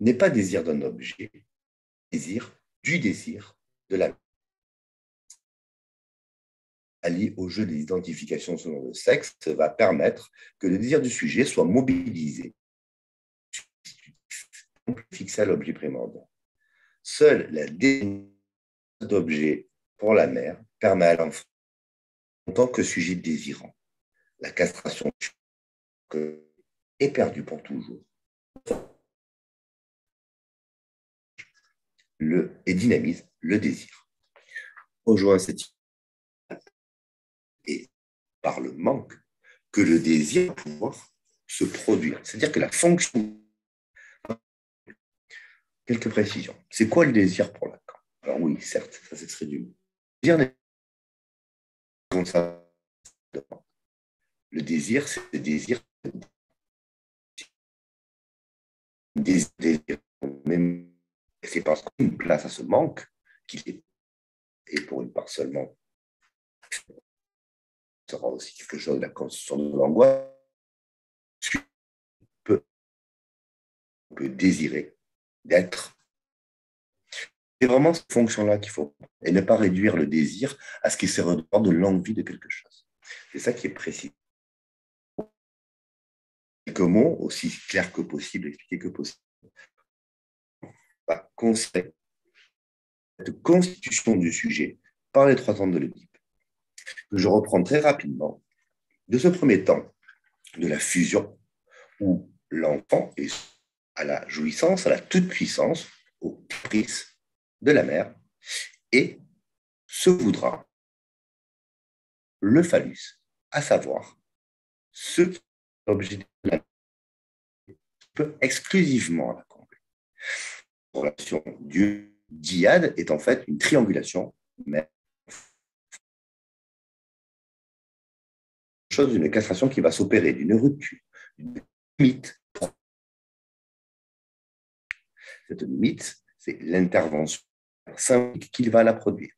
n'est pas désir d'un objet, désir du désir de la allié au jeu des identifications selon le sexe va permettre que le désir du sujet soit mobilisé fixé à l'objet primordial. Seule la désignation d'objet pour la mère permet à l'enfant, en tant que sujet désirant, la castration est perdue pour toujours. Le, et dynamise le désir. Rejoint cette et par le manque que le désir pouvoir se produire. C'est-à-dire que la fonction Quelques précisions. C'est quoi le désir pour Lacan Alors oui, certes, ça c'est du. Le désir, c'est le désir. C'est parce une place à ce manque qu'il est, et pour une part seulement, sera aussi quelque chose de la construction de l'angoisse. Peut, peut désirer d'être. C'est vraiment cette fonction-là qu'il faut, et ne pas réduire le désir à ce qui se de l'envie de quelque chose. C'est ça qui est précis. Mots, aussi clairs que possible, expliqués que possible, cette constitution du sujet par les trois temps de l'Oedipe, que je reprends très rapidement de ce premier temps de la fusion, où l'enfant est à la jouissance, à la toute-puissance, au caprice de la mère, et se voudra le phallus, à savoir ce qui est l'objet de la peut exclusivement la combler. La relation Dieu-diade est en fait une triangulation, mais chose d'une castration qui va s'opérer d'une rupture, d'une limite cette limite, c'est l'intervention symbolique qu'il va la produire.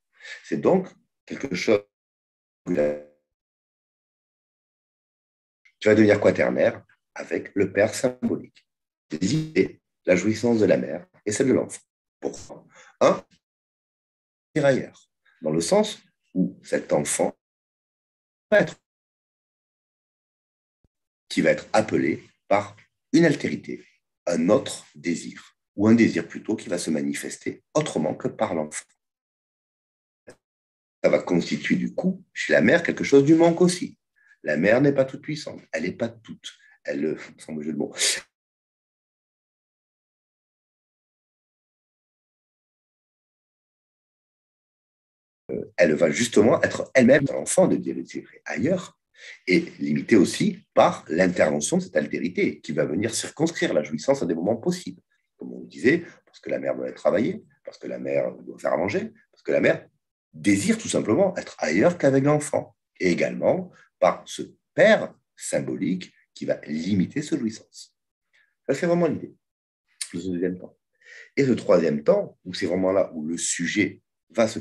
C'est donc quelque chose qui va devenir quaternaire avec le père symbolique. Les la jouissance de la mère et celle de l'enfant. Pourquoi? Un, ailleurs, dans le sens où cet enfant qui va être appelé par une altérité, un autre désir, ou un désir plutôt qui va se manifester autrement que par l'enfant. Ça va constituer du coup chez la mère quelque chose du manque aussi. La mère n'est pas toute puissante, elle n'est pas toute. Elle, de mots, elle va justement être elle-même un enfant de désirer ailleurs et limitée aussi par l'intervention de cette altérité qui va venir circonscrire la jouissance à des moments possibles. Comme on le disait, parce que la mère doit travailler, parce que la mère doit faire à manger, parce que la mère désire tout simplement être ailleurs qu'avec l'enfant. Et également par ce père symbolique qui va limiter cette jouissance. Ça, c'est vraiment l'idée de ce deuxième temps. Et ce troisième temps, où c'est vraiment là où le sujet va se,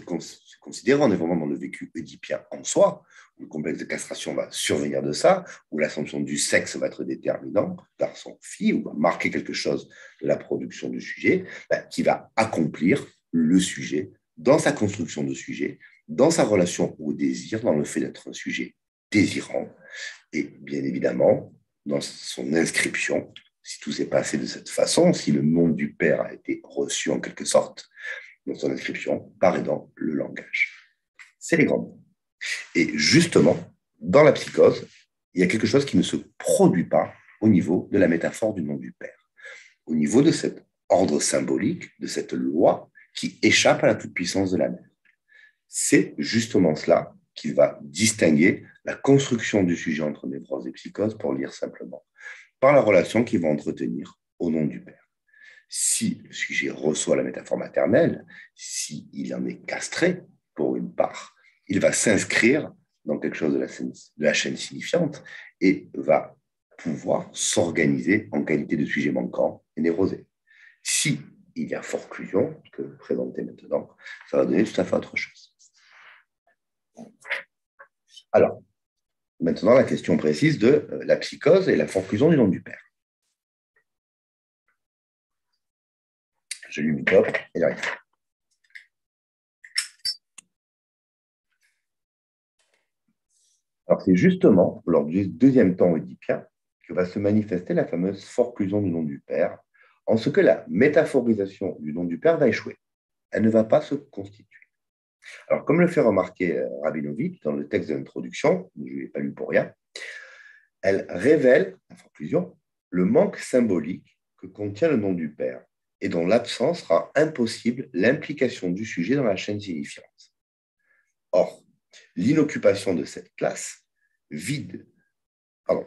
considérer, on est vraiment dans le vécu oedipien en soi, où le complexe de castration va survenir de ça, où l'assumption du sexe va être déterminant, garçon-fille, ou va marquer quelque chose de la production du sujet, ben, qui va accomplir le sujet dans sa construction de sujet, dans sa relation au désir, dans le fait d'être un sujet désirant, et bien évidemment, dans son inscription, si tout s'est passé de cette façon, si le nom du Père a été reçu en quelque sorte, dans son inscription par dans le langage. C'est les grands Et justement, dans la psychose, il y a quelque chose qui ne se produit pas au niveau de la métaphore du nom du Père, au niveau de cet ordre symbolique, de cette loi qui échappe à la toute-puissance de la mère. C'est justement cela qui va distinguer la construction du sujet entre névrose et psychose, pour lire simplement, par la relation qu'il va entretenir au nom du Père si le sujet reçoit la métaphore maternelle, s'il en est castré, pour une part, il va s'inscrire dans quelque chose de la, chaîne, signifiante et va pouvoir s'organiser en qualité de sujet manquant et névrosé. Si il y a forclusion, que vous présentez maintenant, ça va donner tout à fait autre chose. Alors, maintenant la question précise de euh, la psychose et la forclusion du nom du père. Mets top et. Alors, c'est justement lors du deuxième temps oedipien que va se manifester la fameuse forclusion du nom du Père, en ce que la métaphorisation du nom du Père va échouer. Elle ne va pas se constituer. Alors, comme le fait remarquer euh, Rabinovitch dans le texte de l'introduction, je ne l'ai pas lu pour rien, elle révèle, la forclusion, le manque symbolique que contient le nom du Père, et dont l'absence rend impossible l'implication du sujet dans la chaîne signifiante. Or, l'inoccupation de cette place vide,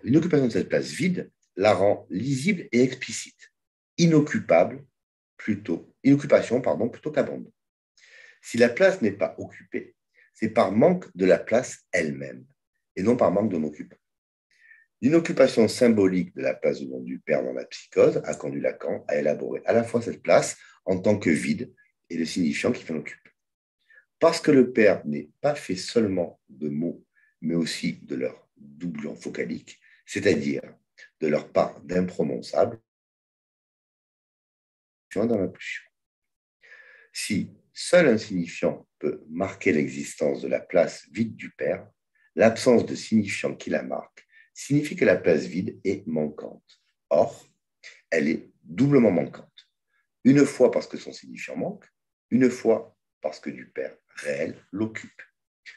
l'inoccupation de cette place vide la rend lisible et explicite, inoccupable plutôt, inoccupation pardon, plutôt qu'abandon. Si la place n'est pas occupée, c'est par manque de la place elle-même et non par manque de occupant. L'inoccupation symbolique de la place du nom du Père dans la psychose a conduit Lacan à élaborer à la fois cette place en tant que vide et le signifiant qui l'en occupe. Parce que le Père n'est pas fait seulement de mots, mais aussi de leur doublon vocalique, c'est-à-dire de leur part d'imprononçable dans Si seul un signifiant peut marquer l'existence de la place vide du Père, l'absence de signifiant qui la marque signifie que la place vide est manquante. Or, elle est doublement manquante. Une fois parce que son signifiant manque, une fois parce que du Père réel l'occupe.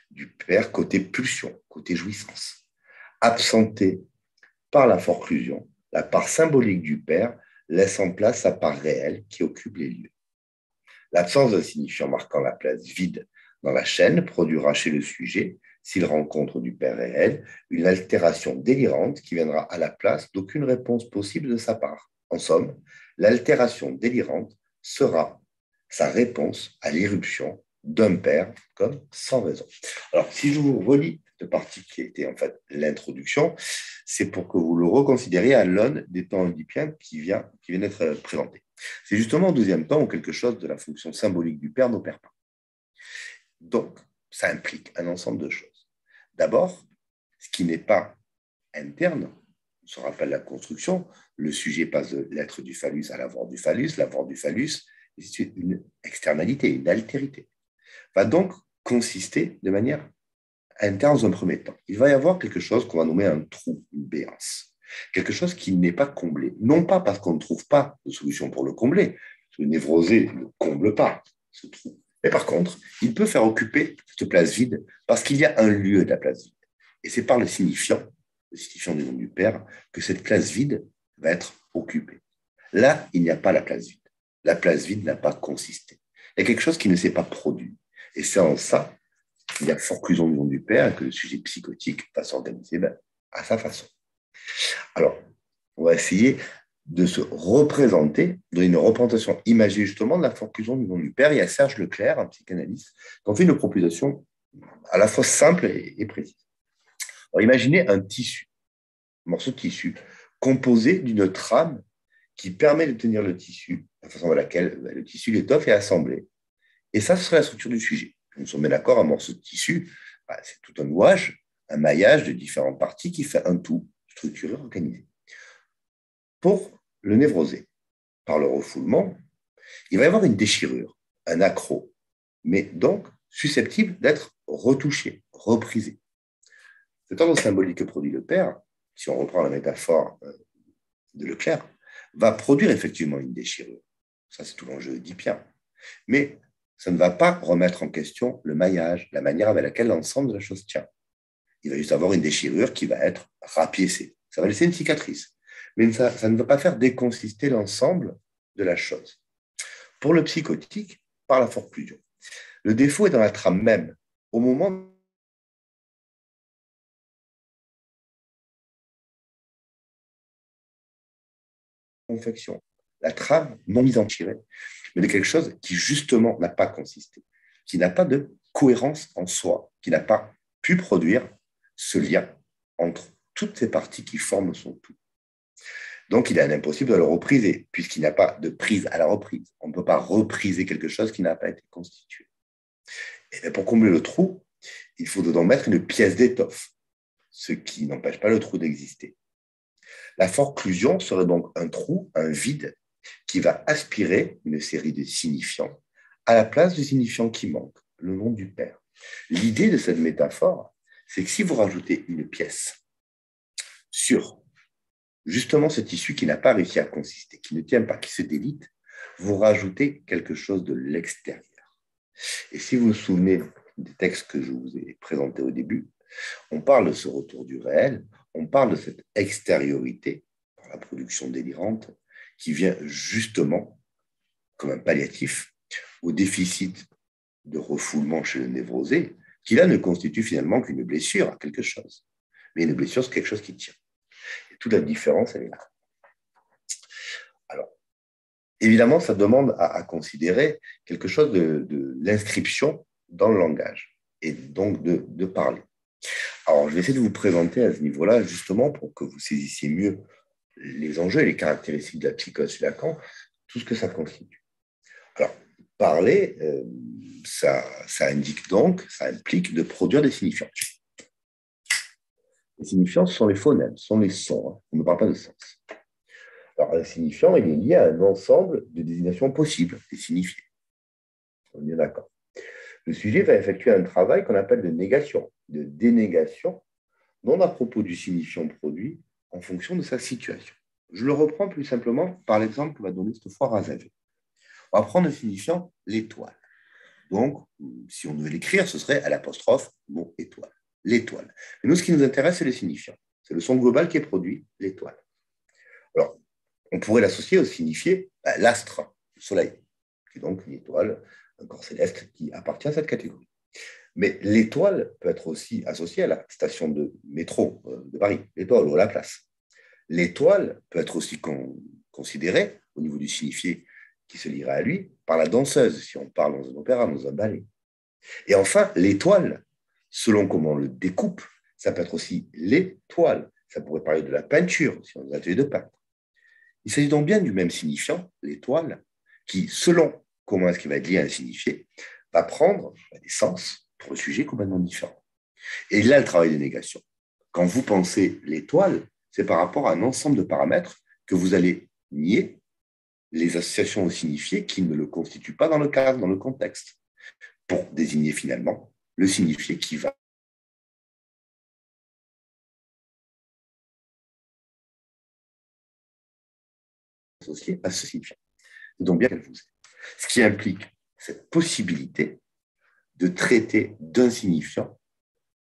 Du Père côté pulsion, côté jouissance. Absenté par la forclusion, la part symbolique du Père laisse en place sa part réelle qui occupe les lieux. L'absence d'un signifiant marquant la place vide dans la chaîne produira chez le sujet s'il rencontre du Père réel, une altération délirante qui viendra à la place d'aucune réponse possible de sa part. En somme, l'altération délirante sera sa réponse à l'irruption d'un Père comme sans raison. Alors, si je vous relis cette partie qui était en fait l'introduction, c'est pour que vous le reconsidériez à l'aune des temps oedipiens qui vient, qui vient d'être présenté. C'est justement au deuxième temps où quelque chose de la fonction symbolique du Père n'opère pas. Donc, ça implique un ensemble de choses. D'abord, ce qui n'est pas interne, on se rappelle la construction, le sujet passe de l'être du phallus à l'avoir du phallus, l'avoir du phallus, c'est une externalité, une altérité. Va donc consister de manière interne dans un premier temps. Il va y avoir quelque chose qu'on va nommer un trou, une béance. Quelque chose qui n'est pas comblé. Non pas parce qu'on ne trouve pas de solution pour le combler. Le névrosé ne comble pas ce trou. Mais par contre, il peut faire occuper cette place vide parce qu'il y a un lieu de la place vide. Et c'est par le signifiant, le signifiant du nom du Père, que cette place vide va être occupée. Là, il n'y a pas la place vide. La place vide n'a pas consisté. Il y a quelque chose qui ne s'est pas produit. Et c'est en ça qu'il y a forclusion du nom du Père et que le sujet psychotique va s'organiser ben, à sa façon. Alors, on va essayer de se représenter, donner une représentation imagée justement de la forclusion du nom du Père. Il y a Serge Leclerc, un psychanalyste, qui en fait une proposition à la fois simple et, précise. Imaginez un tissu, un morceau de tissu, composé d'une trame qui permet de tenir le tissu, la façon dans laquelle ben, le tissu, l'étoffe est assemblé. Et ça, ce serait la structure du sujet. Se met d'accord, un morceau de tissu, ben, c'est tout un nouage, un maillage de différentes parties qui fait un tout structuré, organisé. Pour le névrosé, par le refoulement, il va y avoir une déchirure, un accro, mais donc susceptible d'être retouché, reprisé. Cet ordre symbolique que produit le père, si on reprend la métaphore euh, de Leclerc, va produire effectivement une déchirure. Ça, c'est tout l'enjeu d'Hypien. Mais ça ne va pas remettre en question le maillage, la manière avec laquelle l'ensemble de la chose tient. Il va juste avoir une déchirure qui va être rapiécée. Ça va laisser une cicatrice. Mais ça, ne va pas faire déconsister l'ensemble de la chose. Pour le psychotique, par la forclusion. Le défaut est dans la trame même. Au moment confection, la trame non mise en tirée, mais de quelque chose qui justement n'a pas consisté, qui n'a pas de cohérence en soi, qui n'a pas pu produire ce lien entre toutes ces parties qui forment son tout. Donc, il est impossible de le repriser, puisqu'il n'y a pas de prise à la reprise. On ne peut pas repriser quelque chose qui n'a pas été constitué. Et pour combler le trou, il faut dedans mettre une pièce d'étoffe, ce qui n'empêche pas le trou d'exister. La forclusion serait donc un trou, un vide, qui va aspirer une série de signifiants à la place du signifiant qui manque, le nom du Père. L'idée de cette métaphore, c'est que si vous rajoutez une pièce sur justement ce tissu qui n'a pas réussi à consister, qui ne tient pas, qui se délite, vous rajoutez quelque chose de l'extérieur. Et si vous vous souvenez des textes que je vous ai présentés au début, on parle de ce retour du réel, on parle de cette extériorité par la production délirante qui vient justement comme un palliatif au déficit de refoulement chez le névrosé, qui là ne constitue finalement qu'une blessure à quelque chose. Mais une blessure, c'est quelque chose qui tient. Toute la différence, elle est là. Alors, évidemment, ça demande à, considérer quelque chose de, l'inscription dans le langage, et donc de, parler. Alors, je vais essayer de vous présenter à ce niveau-là, justement, pour que vous saisissiez mieux les enjeux et les caractéristiques de la psychose chez Lacan, tout ce que ça constitue. Alors, parler, euh, ça indique donc, ça implique de produire des signifiants. Les signifiants sont les phonèmes, sont les sons. Hein. On ne parle pas de sens. Alors, un signifiant, il est lié à un ensemble de désignations possibles, des signifiés. On est d'accord. Le sujet va effectuer un travail qu'on appelle de négation, de dénégation, non à propos du signifiant produit, en fonction de sa situation. Je le reprends plus simplement par l'exemple que va donner cette fois Razavé. On va prendre le signifiant l'étoile. Donc, si on devait l'écrire, ce serait à l'apostrophe mot étoile. L'étoile. Mais nous, ce qui nous intéresse, c'est le signifiant. C'est le son global qui est produit, l'étoile. Alors, on pourrait l'associer au signifié bah, l'astre, le soleil, qui est donc une étoile, un corps céleste qui appartient à cette catégorie. Mais l'étoile peut être aussi associée à la station de métro euh, de Paris, l'étoile ou la place. L'étoile peut être aussi considérée, au niveau du signifié qui se lirait à lui, par la danseuse, si on parle dans un opéra, dans un ballet. Et enfin, l'étoile, selon comment on le découpe, ça peut être aussi l'étoile. Ça pourrait parler de la peinture, si on a atelier de peintre. Il s'agit donc bien du même signifiant, l'étoile, qui, selon comment est-ce qu'il va être lié à un signifié, va prendre des sens pour le sujet complètement différent. Et là, le travail de négation. Quand vous pensez l'étoile, c'est par rapport à un ensemble de paramètres que vous allez nier les associations au signifié qui ne le constituent pas dans le cadre, dans le contexte, pour désigner finalement le signifié qui va associé à ce signifiant. donc bien vous Ce qui implique cette possibilité de traiter d'un signifiant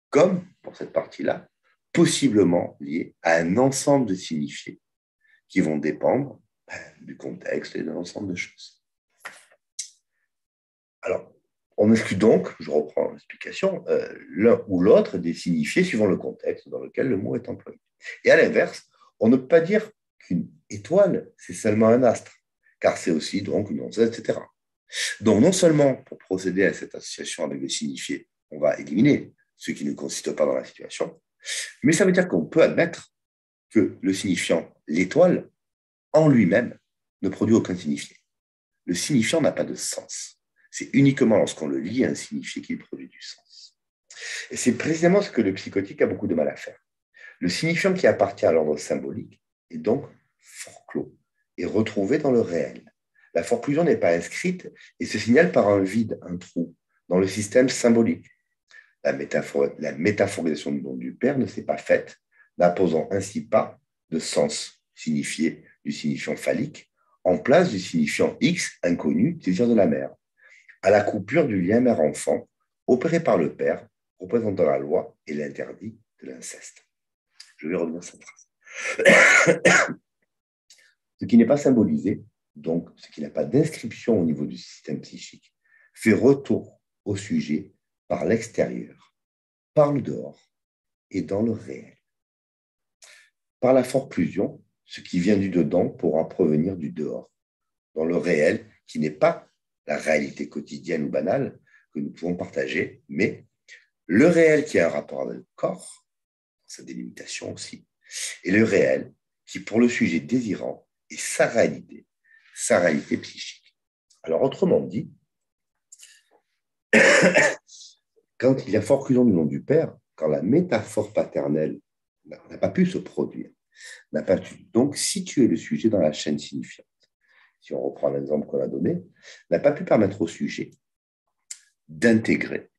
comme, pour cette partie-là, possiblement lié à un ensemble de signifiés qui vont dépendre ben, du contexte et d'un ensemble de choses. Alors, on exclut donc, je reprends l'explication, euh, l'un ou l'autre des signifiés suivant le contexte dans lequel le mot est employé. Et à l'inverse, on ne peut pas dire qu'une étoile, c'est seulement un astre, car c'est aussi donc une once, etc. Donc, non seulement pour procéder à cette association avec le signifié, on va éliminer ce qui ne consiste pas dans la situation, mais ça veut dire qu'on peut admettre que le signifiant l'étoile, en lui-même, ne produit aucun signifié. Le signifiant n'a pas de sens. C'est uniquement lorsqu'on le lit un signifié qu'il produit du sens. Et c'est précisément ce que le psychotique a beaucoup de mal à faire. Le signifiant qui appartient à l'ordre symbolique est donc forclos et retrouvé dans le réel. La forclusion n'est pas inscrite et se signale par un vide, un trou, dans le système symbolique. La, la métaphorisation du nom du Père ne s'est pas faite, n'imposant ainsi pas de sens signifié du signifiant phallique en place du signifiant X inconnu, désir de la mère, à la coupure du lien mère-enfant opéré par le Père, représentant la loi et l'interdit de l'inceste. Je vais revenir sur cette phrase. ce qui n'est pas symbolisé, donc ce qui n'a pas d'inscription au niveau du système psychique, fait retour au sujet par l'extérieur, par le dehors et dans le réel. Par la forclusion, ce qui vient du dedans pourra provenir du dehors, dans le réel qui n'est pas la réalité quotidienne ou banale que nous pouvons partager, mais le réel qui a un rapport avec le corps, sa délimitation aussi, et le réel qui, pour le sujet désirant, est sa réalité, sa réalité psychique. Alors, autrement dit, quand il y a forclusion du nom du Père, quand la métaphore paternelle n'a pas pu se produire, n'a pas pu donc situer le sujet dans la chaîne signifiante, si on reprend l'exemple qu'on a donné, n'a pas pu permettre au sujet d'intégrer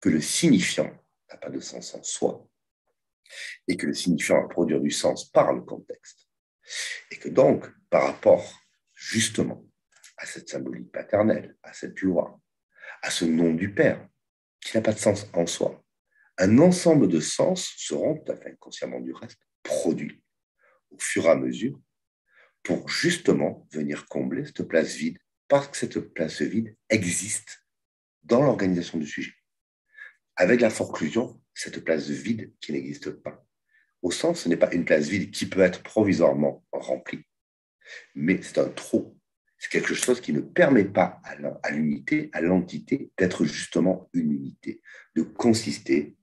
que le signifiant n'a pas de sens en soi et que le signifiant va produire du sens par le contexte. Et que donc, par rapport justement à cette symbolique paternelle, à cette loi, à ce nom du Père, qui n'a pas de sens en soi. Un ensemble de sens seront, tout à fait inconsciemment du reste, produits au fur et à mesure pour justement venir combler cette place vide, parce que cette place vide existe dans l'organisation du sujet. Avec la forclusion, cette place vide qui n'existe pas. Au sens, ce n'est pas une place vide qui peut être provisoirement remplie, mais c'est un trou c'est quelque chose qui ne permet pas à l'unité, à l'entité, d'être justement une unité, de consister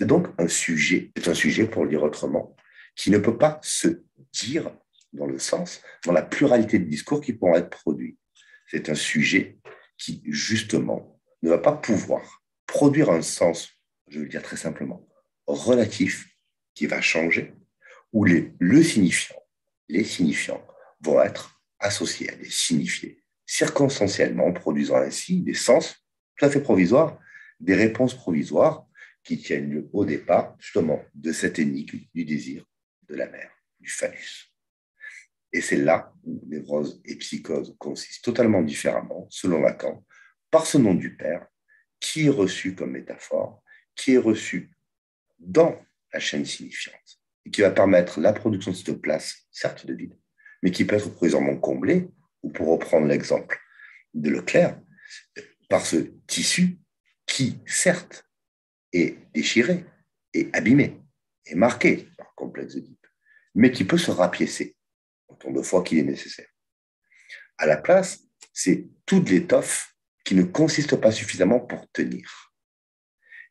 C'est donc un sujet, c'est un sujet, pour le dire autrement, qui ne peut pas se dire dans le sens, dans la pluralité de discours qui pourront être produits. C'est un sujet qui, justement, ne va pas pouvoir produire un sens je veux dire très simplement, relatif qui va changer, où les, le signifiant, les signifiants vont être associés à des signifiés circonstanciellement, produisant ainsi des sens tout à fait provisoires, des réponses provisoires qui tiennent lieu au départ justement de cette énigme du désir de la mère, du phallus. Et c'est là où névrose et psychose consistent totalement différemment, selon Lacan, par ce nom du Père, qui est reçu comme métaphore qui est reçu dans la chaîne signifiante et qui va permettre la production de cette place, certes de vide, mais qui peut être provisoirement comblée, ou pour reprendre l'exemple de Leclerc, par ce tissu qui, certes, est déchiré, est abîmé, est marqué par complexe Oedipe, mais qui peut se rapiécer autant de fois qu'il est nécessaire. À la place, c'est toute l'étoffe qui ne consiste pas suffisamment pour tenir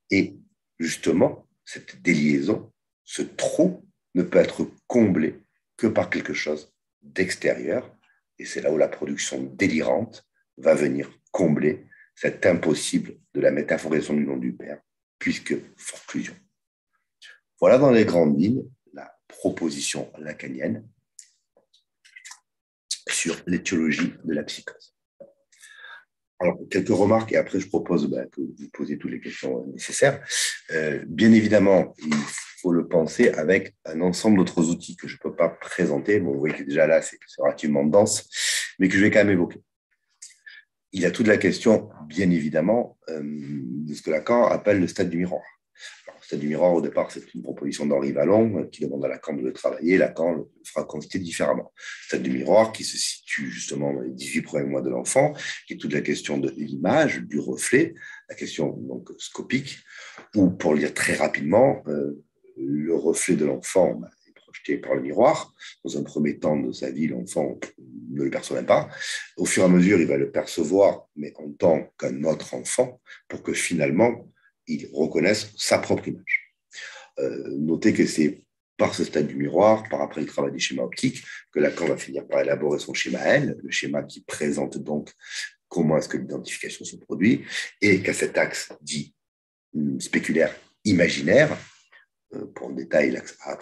Et justement, cette déliaison, ce trou, ne peut être comblé que par quelque chose d'extérieur. Et c'est là où la production délirante va venir combler cet impossible de la métaphorisation du nom du Père, puisque forclusion. Voilà dans les grandes lignes la proposition lacanienne sur l'étiologie de la psychose. Alors, quelques remarques et après je propose bah, que vous posiez toutes les questions nécessaires. Euh, bien évidemment, il faut le penser avec un ensemble d'autres outils que je ne peux pas présenter. Bon, vous voyez que déjà là, c'est relativement dense, mais que je vais quand même évoquer. Il y a toute la question, bien évidemment, euh, de ce que Lacan appelle le stade du miroir. le stade du miroir, au départ, c'est une proposition d'Henri Vallon euh, qui demande à Lacan de le travailler. Lacan le fera constater différemment. Le stade du miroir qui se situe justement dans les 18 premiers mois de l'enfant, qui est toute la question de l'image, du reflet, la question donc scopique, ou pour le dire très rapidement, euh, le reflet de l'enfant bah, par le miroir. Dans un premier temps de sa vie, l'enfant ne le perçoit même pas. Au fur et à mesure, il va le percevoir, mais en tant qu'un autre enfant, pour que finalement, il reconnaisse sa propre image. Euh, notez que c'est par ce stade du miroir, par après le travail des schémas optiques, que Lacan va finir par élaborer son schéma L, le schéma qui présente donc comment est-ce que l'identification se produit, et qu'à cet axe dit hum, spéculaire imaginaire, pour le détail, l'axe A',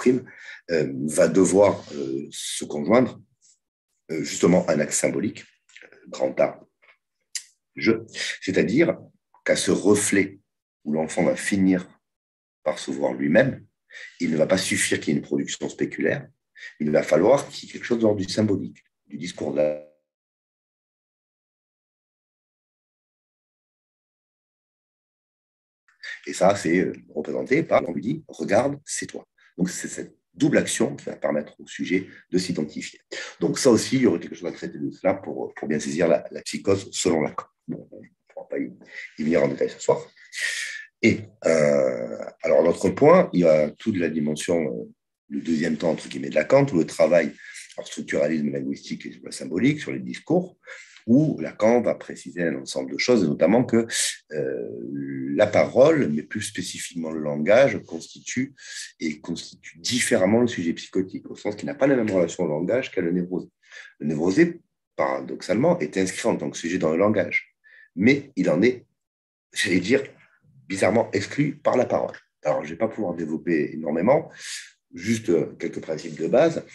euh, va devoir euh, se conjoindre justement un axe symbolique, grand A, je, c'est-à-dire qu'à ce reflet où l'enfant va finir par se voir lui-même, il ne va pas suffire qu'il y ait une production spéculaire, il va falloir qu'il y ait quelque chose d'ordre du symbolique, du discours de la Et ça, c'est représenté par, on lui dit, regarde, c'est toi. Donc, c'est cette double action qui va permettre au sujet de s'identifier. Donc, ça aussi, il y aurait quelque chose à traiter de cela pour, pour bien saisir la, psychose selon Lacan. Bon, on ne pourra pas y, venir en détail ce soir. Et euh, alors, l'autre point, il y a toute la dimension, euh, le deuxième temps, entre guillemets, de Lacan, tout le travail en structuralisme linguistique et symbolique, sur les discours, où Lacan va préciser un ensemble de choses, et notamment que euh, la parole, mais plus spécifiquement le langage, constitue et constitue différemment le sujet psychotique, au sens qu'il n'a pas la même relation au langage qu'à le névrosé. Le névrosé, paradoxalement, est inscrit en tant que sujet dans le langage, mais il en est, j'allais dire, bizarrement exclu par la parole. Alors, je ne vais pas pouvoir développer énormément, juste quelques principes de base.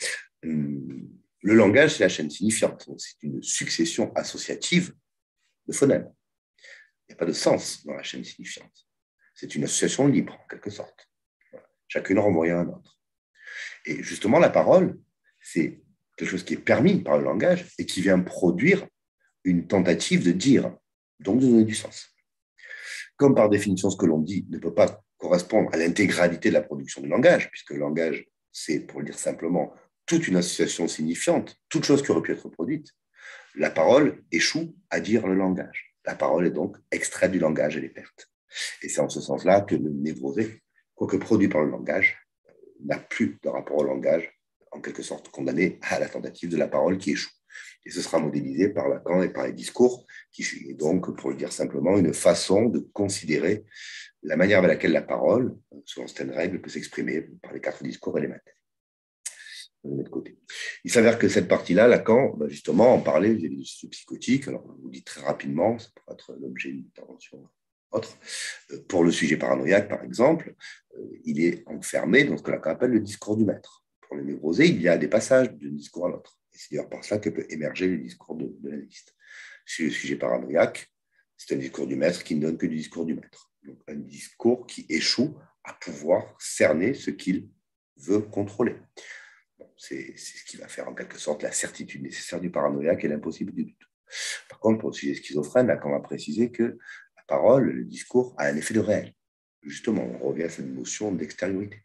Hum, le langage, c'est la chaîne signifiante. C'est une succession associative de phonèmes. Il n'y a pas de sens dans la chaîne signifiante. C'est une association libre, en quelque sorte. Chacune renvoyant à un autre. Et justement, la parole, c'est quelque chose qui est permis par le langage et qui vient produire une tentative de dire, donc de donner du sens. Comme par définition, ce que l'on dit ne peut pas correspondre à l'intégralité de la production du langage, puisque le langage, c'est, pour le dire simplement, toute une association signifiante, toute chose qui aurait pu être produite, la parole échoue à dire le langage. La parole est donc extraite du langage et les pertes. Et c'est en ce sens-là que le névrosé, quoique produit par le langage, n'a plus de rapport au langage, en quelque sorte condamné à la tentative de la parole qui échoue. Et ce sera modélisé par Lacan et par les discours, qui est donc, pour le dire simplement, une façon de considérer la manière avec laquelle la parole, selon certaines règles, peut s'exprimer par les quatre discours et les Il s'avère que cette partie-là, Lacan, bah, justement, en parlait vis-à-vis du psychotique. Alors, je vous dis très rapidement, ça pourrait être l'objet d'une intervention autre. Euh, pour le sujet paranoïaque, par exemple, euh, il est enfermé dans ce que Lacan appelle le discours du maître. Pour le névrosé, il y a des passages d'un discours à l'autre. Et c'est d'ailleurs par cela que peut émerger le discours de, de l'analyste. Chez le sujet paranoïaque, c'est un discours du maître qui ne donne que du discours du maître. Donc, un discours qui échoue à pouvoir cerner ce qu'il veut contrôler. C'est ce qui va faire en quelque sorte la certitude nécessaire du paranoïaque et l'impossible du doute. Par contre, pour le sujet schizophrène, là, on va préciser que la parole, le discours, a un effet de réel. Justement, on revient à cette notion d'extériorité.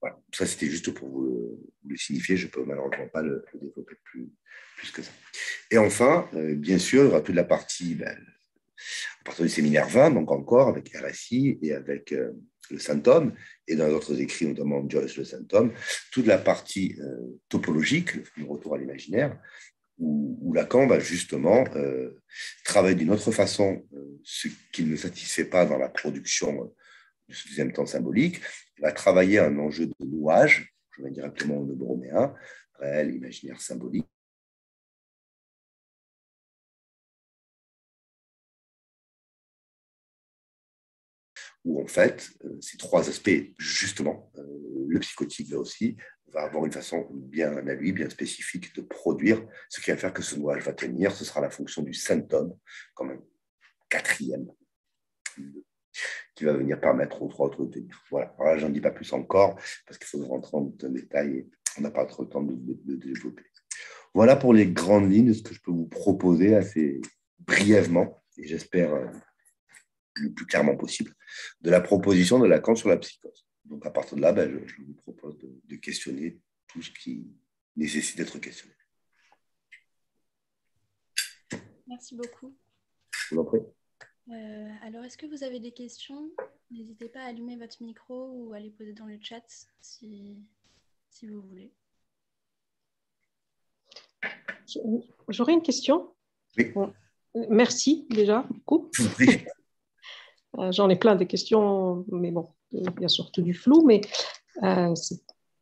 Voilà, ça c'était juste pour vous le, signifier, je ne peux malheureusement pas le, développer plus, plus, que ça. Et enfin, euh, bien sûr, il y aura toute la partie, ben, à partir du séminaire 20, donc encore avec RSI et avec euh, le symptôme, et dans d'autres écrits, notamment Joyce le symptôme, toute la partie euh, topologique, le retour à l'imaginaire, où, Lacan va justement euh, travailler d'une autre façon euh, ce qui ne satisfait pas dans la production de ce deuxième temps symbolique. Il va travailler un enjeu de nouage, je vais directement au neuroméen, réel, imaginaire, symbolique, où en fait, ces trois aspects, justement, le psychotique là aussi, va avoir une façon bien à lui, bien spécifique de produire ce qui va faire que ce nouage va tenir. Ce sera la fonction du symptôme, comme un quatrième, qui va venir permettre aux trois autres de tenir. Voilà, j'en dis pas plus encore, parce qu'il faut rentrer en détail et on n'a pas trop le temps de, de, développer. Voilà pour les grandes lignes de ce que je peux vous proposer assez brièvement, et j'espère euh, le plus clairement possible, de la proposition de Lacan sur la psychose. Donc à partir de là, ben, je, vous propose de, questionner tout ce qui nécessite d'être questionné. Merci beaucoup. Je vous en prie. Euh, alors, est-ce que vous avez des questions? N'hésitez pas à allumer votre micro ou à les poser dans le chat si, si vous voulez. J'aurais une question. Oui. Merci déjà beaucoup. Euh, j'en ai plein de questions, mais bon, il y a surtout du flou, mais euh,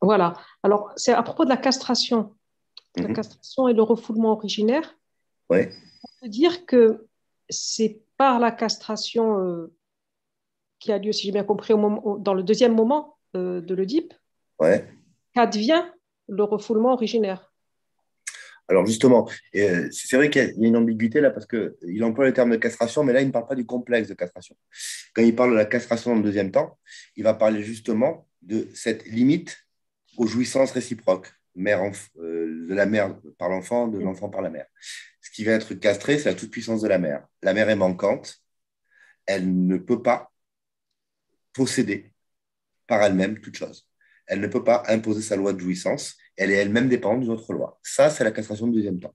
voilà. Alors, c'est à propos de la castration. La mhm. castration et le refoulement originaire. Ouais. On peut dire que c'est par la castration euh, qui a lieu, si j'ai bien compris, au moment, dans le deuxième moment euh, de l'Oedipe, ouais. qu'advient le refoulement originaire. Alors justement, euh, c'est vrai qu'il y a une ambiguïté là parce qu'il emploie le terme de castration, mais là, il ne parle pas du complexe de castration. Quand il parle de la castration dans le deuxième temps, il va parler justement de cette limite aux jouissances réciproques, mère euh, de la mère par l'enfant, de l'enfant par la mère. Ce qui va être castré, c'est la toute-puissance de la mère. La mère est manquante, elle ne peut pas posséder par elle-même toute chose. Elle ne peut pas imposer sa loi de jouissance elle est elle-même dépendante d'une autre loi. Ça, c'est la castration du deuxième temps.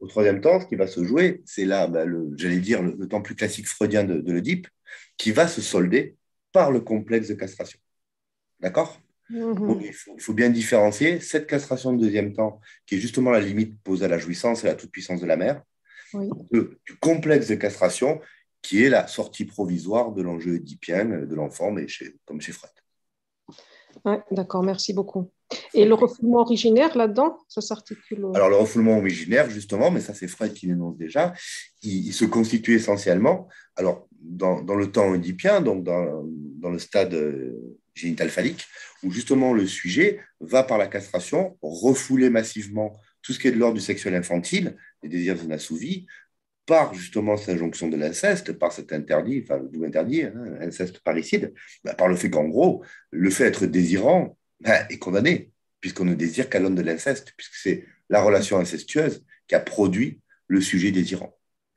Au troisième temps, ce qui va se jouer, c'est là, bah, j'allais dire, le, temps plus classique freudien de, de l'Oedipe, qui va se solder par le complexe de castration. D'accord? Mhm. il, faut, bien différencier cette castration de deuxième temps, qui est justement la limite posée à la jouissance et à la toute-puissance de la mère, du complexe de castration, qui est la sortie provisoire de l'enjeu oedipien de l'enfant, mais comme chez Freud. Ouais, D'accord, merci beaucoup. Et le refoulement originaire là-dedans, ça s'articule Alors le refoulement originaire, justement, mais ça c'est Freud qui l'énonce déjà, il, se constitue essentiellement, alors dans, dans le temps oedipien, donc dans, dans, le stade euh, génital phallique, où justement le sujet va par la castration refouler massivement tout ce qui est de l'ordre du sexuel infantile, les désirs inassouvis, par justement cette injonction de l'inceste, par cet interdit, enfin le double interdit, hein, inceste parricide, bah, par le fait qu'en gros, le fait d'être désirant ben, est condamné, puisqu'on ne désire qu'à l'homme de l'inceste, puisque c'est la relation incestueuse qui a produit le sujet désirant.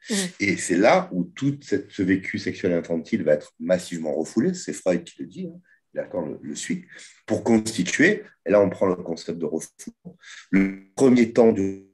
Mmh. Et c'est là où tout ce vécu sexuel infantile va être massivement refoulé, c'est Freud qui le dit, hein, Lacan le, le, suit, pour constituer, et là on prend le concept de refoulement, le premier temps du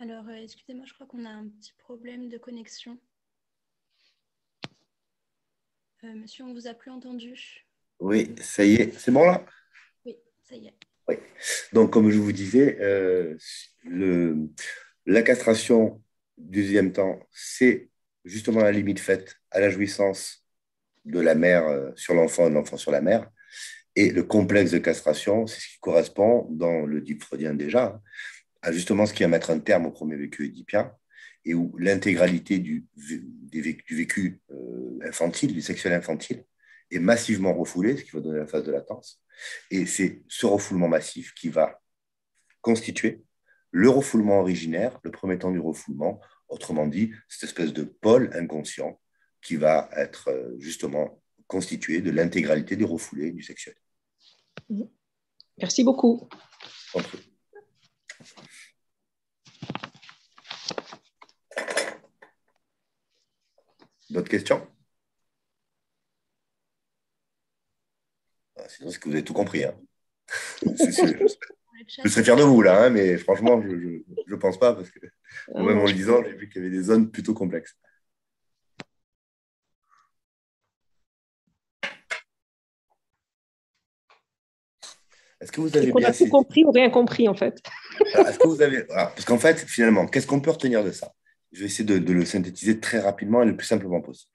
Alors, euh, excusez-moi, je crois qu'on a un petit problème de connexion. Euh, monsieur, on ne vous a plus entendu. Oui, ça y est, c'est bon là? Oui, ça y est. Oui. Donc, comme je vous disais, euh, le, la castration du deuxième temps, c'est justement la limite faite à la jouissance de la mère sur l'enfant et de l'enfant sur la mère. Et le complexe de castration, c'est ce qui correspond, dans le type freudien déjà, à justement ce qui va mettre un terme au premier vécu édipien, et où l'intégralité du, du, vécu euh, infantile, du sexuel infantile, est massivement refoulée, ce qui va donner la phase de latence. Et c'est ce refoulement massif qui va constituer le refoulement originaire, le premier temps du refoulement, autrement dit, cette espèce de pôle inconscient qui va être euh, justement constitué de l'intégralité du refoulé du sexuel. Merci beaucoup. D'autres questions? Ah, Sinon, c'est que vous avez tout compris. Hein. je serais fier de vous, là, hein, mais franchement, je ne pense pas, parce que ah même en le disant, j'ai vu qu'il y avait des zones plutôt complexes. Est-ce que vous avez bien... a tout compris ou rien compris, en fait? Est-ce que vous avez... parce qu'en fait, finalement, qu'est-ce qu'on peut retenir de ça? Je vais essayer de, le synthétiser très rapidement et le plus simplement possible.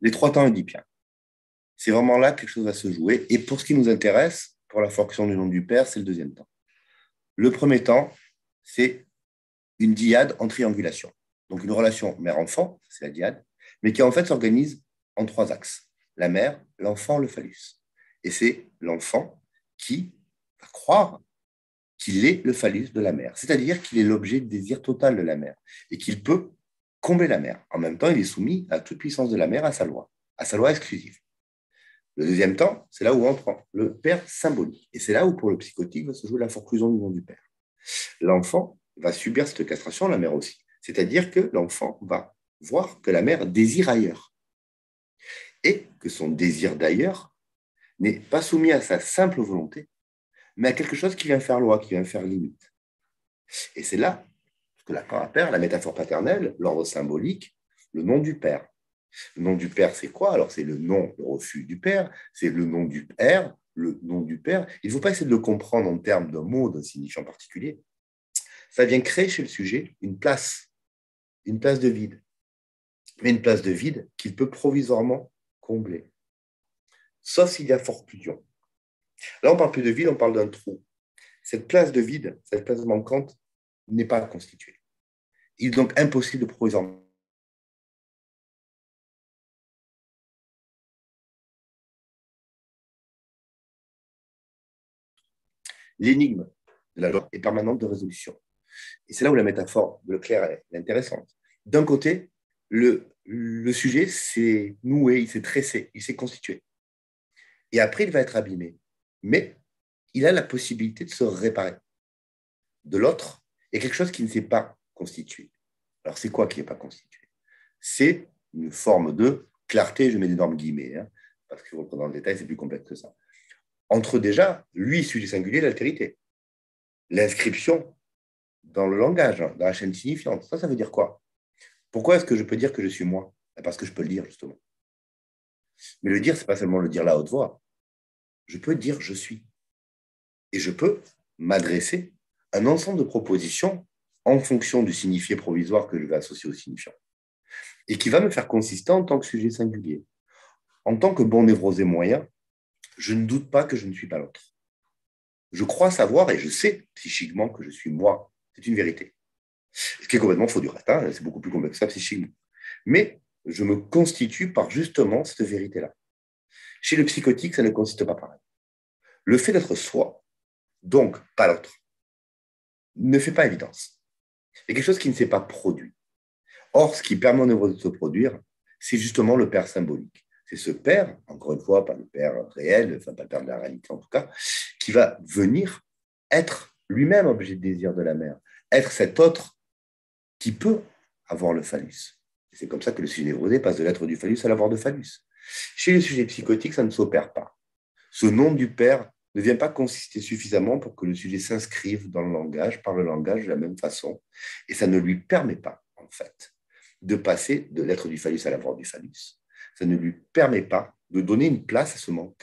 Les trois temps oedipiens. C'est vraiment là que quelque chose va se jouer. Et pour ce qui nous intéresse, pour la fonction du nom du père, c'est le deuxième temps. Le premier temps, c'est une diade en triangulation. Donc une relation mère-enfant, c'est la diade, mais qui en fait s'organise en trois axes. La mère, l'enfant, le phallus. Et c'est l'enfant qui va croire qu'il est le phallus de la mère, c'est-à-dire qu'il est l'objet de désir total de la mère et qu'il peut combler la mère. En même temps, il est soumis à toute puissance de la mère, à sa loi, à sa loi exclusive. Le deuxième temps, c'est là où on prend le père symbolique. Et c'est là où, pour le psychotique, va se jouer la forclusion du nom du père. L'enfant va subir cette castration, la mère aussi. C'est-à-dire que l'enfant va voir que la mère désire ailleurs. Et que son désir d'ailleurs n'est pas soumis à sa simple volonté, mais à quelque chose qui vient faire loi, qui vient faire limite. Et c'est là que la père, la métaphore paternelle, l'ordre symbolique, le nom du père. Le nom du père, c'est quoi? Alors, c'est le nom, le refus du père, c'est le nom du père, le nom du père. Il ne faut pas essayer de le comprendre en termes d'un mot, d'un signifiant particulier. Ça vient créer chez le sujet une place, une place de vide, mais une place de vide qu'il peut provisoirement combler sauf s'il y a forclusion. Là, on ne parle plus de vide, on parle d'un trou. Cette place de vide, cette place manquante, n'est pas constituée. Il est donc impossible de provisoirement L'énigme de la loi est permanente de résolution. Et c'est là où la métaphore de Leclerc est intéressante. D'un côté, le, le sujet s'est noué, il s'est tressé, il s'est constitué et après il va être abîmé. Mais il a la possibilité de se réparer. De l'autre, il y a quelque chose qui ne s'est pas constitué. Alors c'est quoi qui n'est pas constitué? C'est une forme de clarté, je mets d'énormes guillemets, hein, parce que dans le détail, c'est plus complexe que ça. Entre déjà, lui, sujet singulier, l'altérité. L'inscription dans le langage, dans la chaîne signifiante. Ça, ça veut dire quoi? Pourquoi est-ce que je peux dire que je suis moi? Parce que je peux le dire, justement. Mais le dire, ce n'est pas seulement le dire à haute voix. Je peux dire je suis. Et je peux m'adresser un ensemble de propositions en fonction du signifié provisoire que je vais associer au signifiant. Et qui va me faire consister en tant que sujet singulier. En tant que bon névrosé moyen, je ne doute pas que je ne suis pas l'autre. Je crois savoir et je sais psychiquement que je suis moi. C'est une vérité. Ce qui est complètement faux du reste. Hein. C'est beaucoup plus complexe que ça psychiquement. Mais je me constitue par justement cette vérité-là. Chez le psychotique, ça ne consiste pas pareil. Le fait d'être soi, donc pas l'autre, ne fait pas évidence. C'est quelque chose qui ne s'est pas produit. Or, ce qui permet au névrose de se produire, c'est justement le père symbolique. C'est ce père, encore une fois, pas le père réel, enfin pas le père de la réalité en tout cas, qui va venir être lui-même objet de désir de la mère, être cet autre qui peut avoir le phallus. C'est comme ça que le sujet névrosé passe de l'être du phallus à l'avoir de phallus. Chez les sujets psychotiques, ça ne s'opère pas. Ce nom du père ne vient pas consister suffisamment pour que le sujet s'inscrive dans le langage, par le langage de la même façon, et ça ne lui permet pas, en fait, de passer de l'être du phallus à l'avoir du phallus. Ça ne lui permet pas de donner une place à ce manque.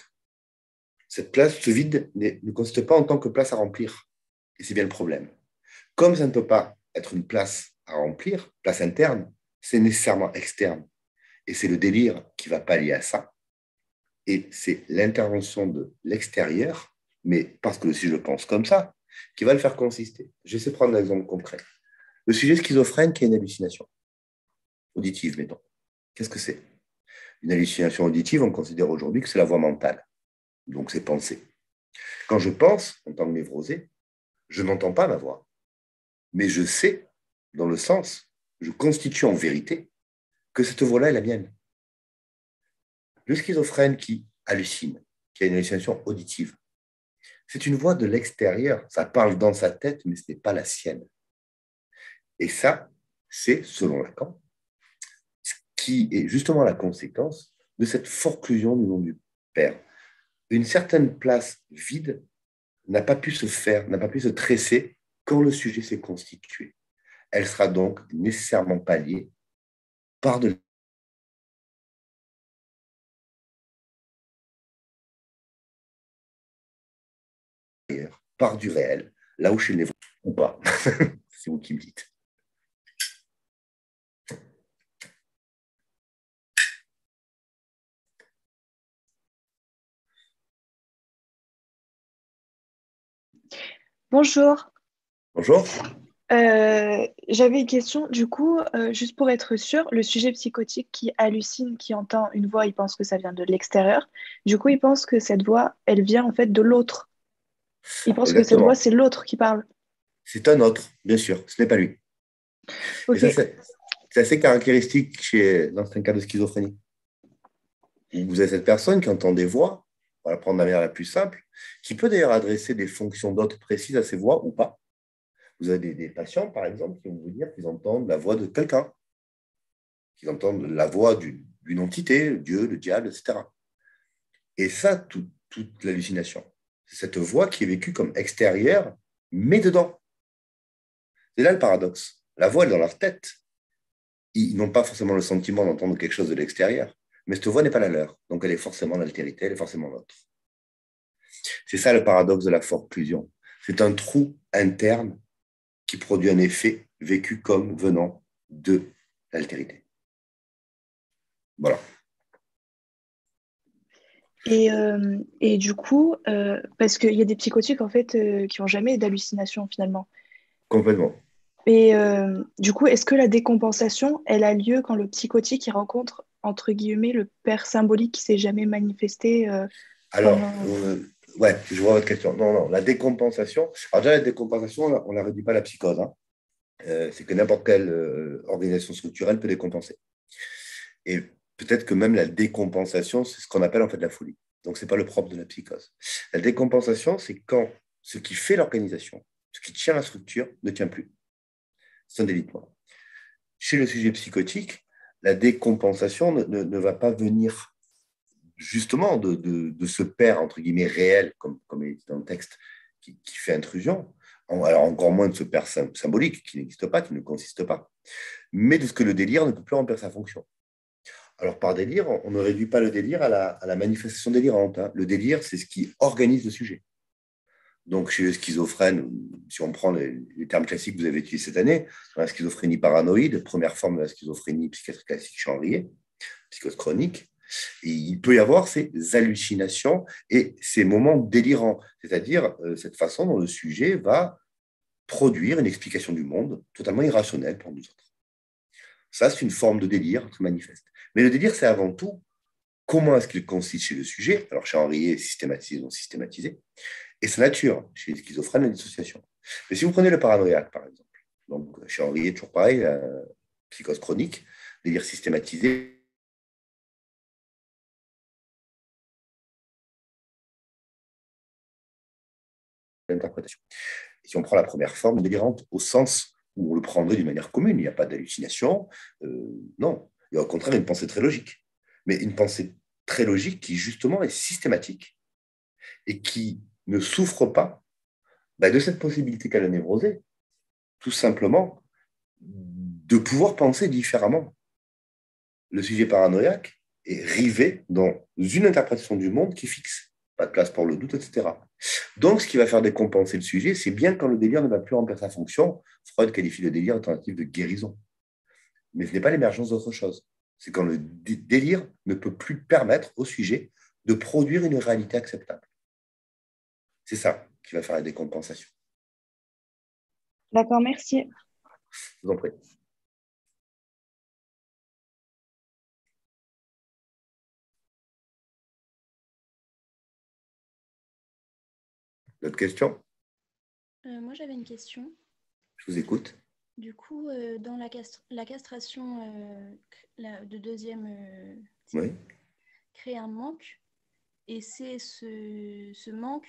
Cette place, ce vide, ne consiste pas en tant que place à remplir. Et c'est bien le problème. Comme ça ne peut pas être une place à remplir, place interne, c'est nécessairement externe. Et c'est le délire qui va pallier à ça. Et c'est l'intervention de l'extérieur, mais parce que si je pense comme ça, qui va le faire consister. J'essaie de prendre un exemple concret. Le sujet schizophrène qui est une hallucination auditive, mettons. Qu'est-ce que c'est? Une hallucination auditive, on considère aujourd'hui que c'est la voix mentale. Donc c'est penser. Quand je pense, en tant que névrosé, je n'entends pas ma voix. Mais je sais, dans le sens, je constitue en vérité que cette voix-là est la mienne. Le schizophrène qui hallucine, qui a une hallucination auditive, c'est une voix de l'extérieur. Ça parle dans sa tête, mais ce n'est pas la sienne. Et ça, c'est, selon Lacan, ce qui est justement la conséquence de cette forclusion du nom du Père. Une certaine place vide n'a pas pu se faire, n'a pas pu se tresser quand le sujet s'est constitué. Elle sera donc nécessairement palliée par de par du réel, là où chez le ou pas. C'est vous qui me dites. Bonjour. Bonjour. Euh, j'avais une question. Du coup, euh, juste pour être sûr, le sujet psychotique qui hallucine, qui entend une voix, il pense que ça vient de l'extérieur. Du coup, il pense que cette voix, elle vient en fait de l'autre. Il pense que cette voix, c'est l'autre qui parle. C'est un autre, bien sûr. Ce n'est pas lui. C'est assez caractéristique chez, dans un cas de schizophrénie. Vous avez cette personne qui entend des voix, on va la prendre de la manière la plus simple, qui peut d'ailleurs adresser des fonctions d'autres précises à ces voix ou pas. Vous avez des, patients, par exemple, qui vont vous dire qu'ils entendent la voix de quelqu'un, qu'ils entendent la voix d'une entité, Dieu, le diable, etc. Et ça, toute l'hallucination. C'est cette voix qui est vécue comme extérieure, mais dedans. C'est là le paradoxe. La voix est dans leur tête. Ils n'ont pas forcément le sentiment d'entendre quelque chose de l'extérieur, mais cette voix n'est pas la leur. Donc elle est forcément l'altérité, elle est forcément l'autre. C'est ça le paradoxe de la forclusion. C'est un trou interne qui produit un effet vécu comme venant de l'altérité. Voilà. Et, euh, et, du coup, euh, parce qu'il y a des psychotiques en fait euh, qui n'ont jamais d'hallucination finalement. Complètement. Et du coup, est-ce que la décompensation, elle a lieu quand le psychotique il rencontre entre guillemets le père symbolique qui s'est jamais manifesté Alors, ouais, je vois votre question. Non, non, la décompensation. Alors déjà, la décompensation, on ne la réduit pas à la psychose. Hein. c'est que n'importe quelle organisation structurelle peut décompenser. Et peut-être que même la décompensation, c'est ce qu'on appelle en fait la folie. Donc, ce n'est pas le propre de la psychose. La décompensation, c'est quand ce qui fait l'organisation, ce qui tient la structure, ne tient plus. C'est un délitement. Chez le sujet psychotique, la décompensation ne, va pas venir justement de, ce père, entre guillemets, réel, comme, comme il est dit dans le texte, qui, qui fait intrusion, alors encore moins de ce père symbolique qui n'existe pas, qui ne consiste pas, mais de ce que le délire ne peut plus remplir sa fonction. Alors, par délire, on ne réduit pas le délire à la, manifestation délirante. Hein. Le délire, c'est ce qui organise le sujet. Donc, chez le schizophrène, si on prend les, termes classiques que vous avez utilisés cette année, la schizophrénie paranoïde, première forme de la schizophrénie psychiatrique classique chez psychose chronique, il peut y avoir ces hallucinations et ces moments délirants, c'est-à-dire euh, cette façon dont le sujet va produire une explication du monde totalement irrationnelle pour nous autres. Ça, c'est une forme de délire qui manifeste. Mais le délire, c'est avant tout comment est-ce qu'il consiste chez le sujet. Alors, chez Henriet, systématisé, non systématisé. Et sa nature, chez les schizophrènes, la dissociation. Mais si vous prenez le paranoïaque, par exemple, donc chez Henriet, toujours pareil, psychose chronique, délire systématisé, l'interprétation. si on prend la première forme délirante au sens où on le prendrait d'une manière commune, il n'y a pas d'hallucination, euh, non, il y a au contraire une pensée très logique. Mais une pensée très logique qui, justement, est systématique et qui ne souffre pas bah, de cette possibilité qu'a la névrosée, tout simplement de pouvoir penser différemment. Le sujet paranoïaque est rivé dans une interprétation du monde qui fixe. Pas de place pour le doute, etc. Donc, ce qui va faire décompenser le sujet, c'est bien quand le délire ne va plus remplir sa fonction. Freud qualifie le délire alternatif de guérison mais ce n'est pas l'émergence d'autre chose. C'est quand le délire ne peut plus permettre au sujet de produire une réalité acceptable. C'est ça qui va faire la décompensation. D'accord, merci. Je vous en prie. D'autres questions? Euh, Moi, j'avais une question. Je vous écoute. Du coup, euh, dans la, la castration euh, de deuxième oui. crée un manque, et c'est ce, ce, manque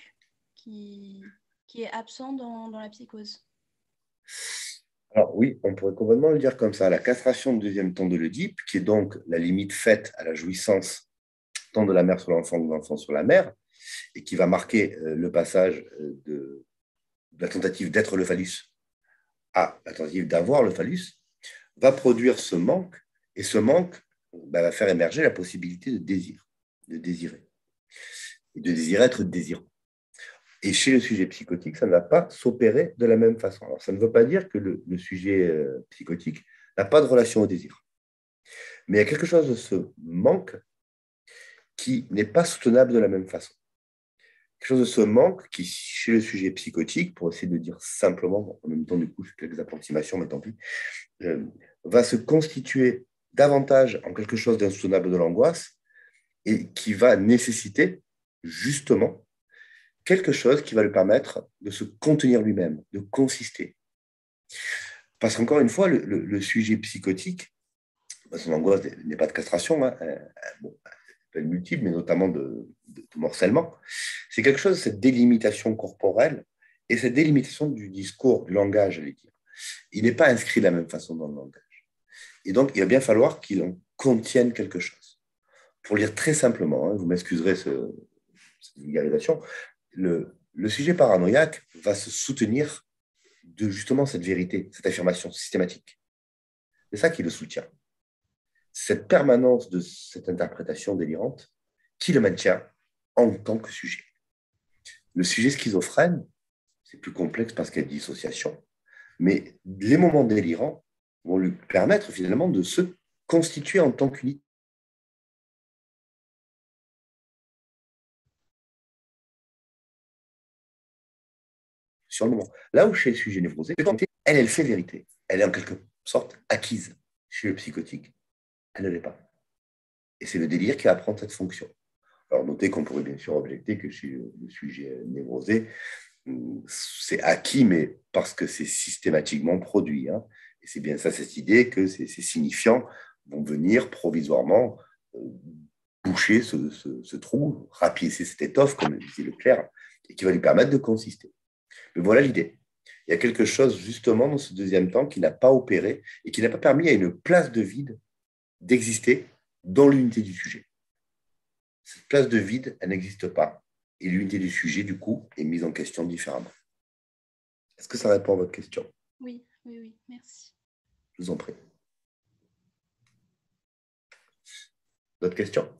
qui, qui est absent dans, dans la psychose. Alors oui, on pourrait complètement le dire comme ça. La castration de deuxième temps de l'Oedipe, qui est donc la limite faite à la jouissance tant de la mère sur l'enfant que de l'enfant sur la mère, et qui va marquer le passage de, de la tentative d'être le phallus à la tentative d'avoir le phallus, va produire ce manque, et ce manque bah, va faire émerger la possibilité de désir, de désirer, et de désirer être désirant. Et chez le sujet psychotique, ça ne va pas s'opérer de la même façon. Alors, ça ne veut pas dire que le, le sujet euh, psychotique n'a pas de relation au désir. Mais il y a quelque chose de ce manque qui n'est pas soutenable de la même façon quelque chose de ce manque qui, chez le sujet psychotique, pour essayer de dire simplement, en même temps, du coup, quelques approximations, mais tant pis, euh, va se constituer davantage en quelque chose d'insoutenable de l'angoisse et qui va nécessiter justement quelque chose qui va lui permettre de se contenir lui-même, de consister. Parce qu'encore une fois, le, sujet psychotique, son angoisse n'est pas de castration, hein, euh, bon, multiples, mais notamment de, morcellement, c'est quelque chose, cette délimitation corporelle et cette délimitation du discours, du langage, j'allais dire. Il n'est pas inscrit de la même façon dans le langage. Et donc, il va bien falloir qu'il en contienne quelque chose. Pour lire très simplement, hein, vous m'excuserez ce, cette vulgarisation, le sujet paranoïaque va se soutenir de justement cette vérité, cette affirmation systématique. C'est ça qui le soutient cette permanence de cette interprétation délirante qui le maintient en tant que sujet. Le sujet schizophrène, c'est plus complexe parce qu'il y a dissociation, mais les moments délirants vont lui permettre finalement de se constituer en tant qu'unité. Là où chez le sujet névrosé, elle, elle fait vérité. Elle est en quelque sorte acquise chez le psychotique elle ne l'est pas. Et c'est le délire qui va prendre cette fonction. Alors, notez qu'on pourrait bien sûr objecter que chez le sujet névrosé, c'est acquis, mais parce que c'est systématiquement produit. Hein. Et c'est bien ça, cette idée que ces, signifiants vont venir provisoirement euh, boucher ce, trou, rapiécer cette étoffe, comme le disait Leclerc, et qui va lui permettre de consister. Mais voilà l'idée. Il y a quelque chose justement dans ce deuxième temps qui n'a pas opéré et qui n'a pas permis à une place de vide d'exister dans l'unité du sujet. Cette place de vide, elle n'existe pas. Et l'unité du sujet, du coup, est mise en question différemment. Est-ce que ça répond à votre question? Oui, oui, oui, merci. Je vous en prie. D'autres questions?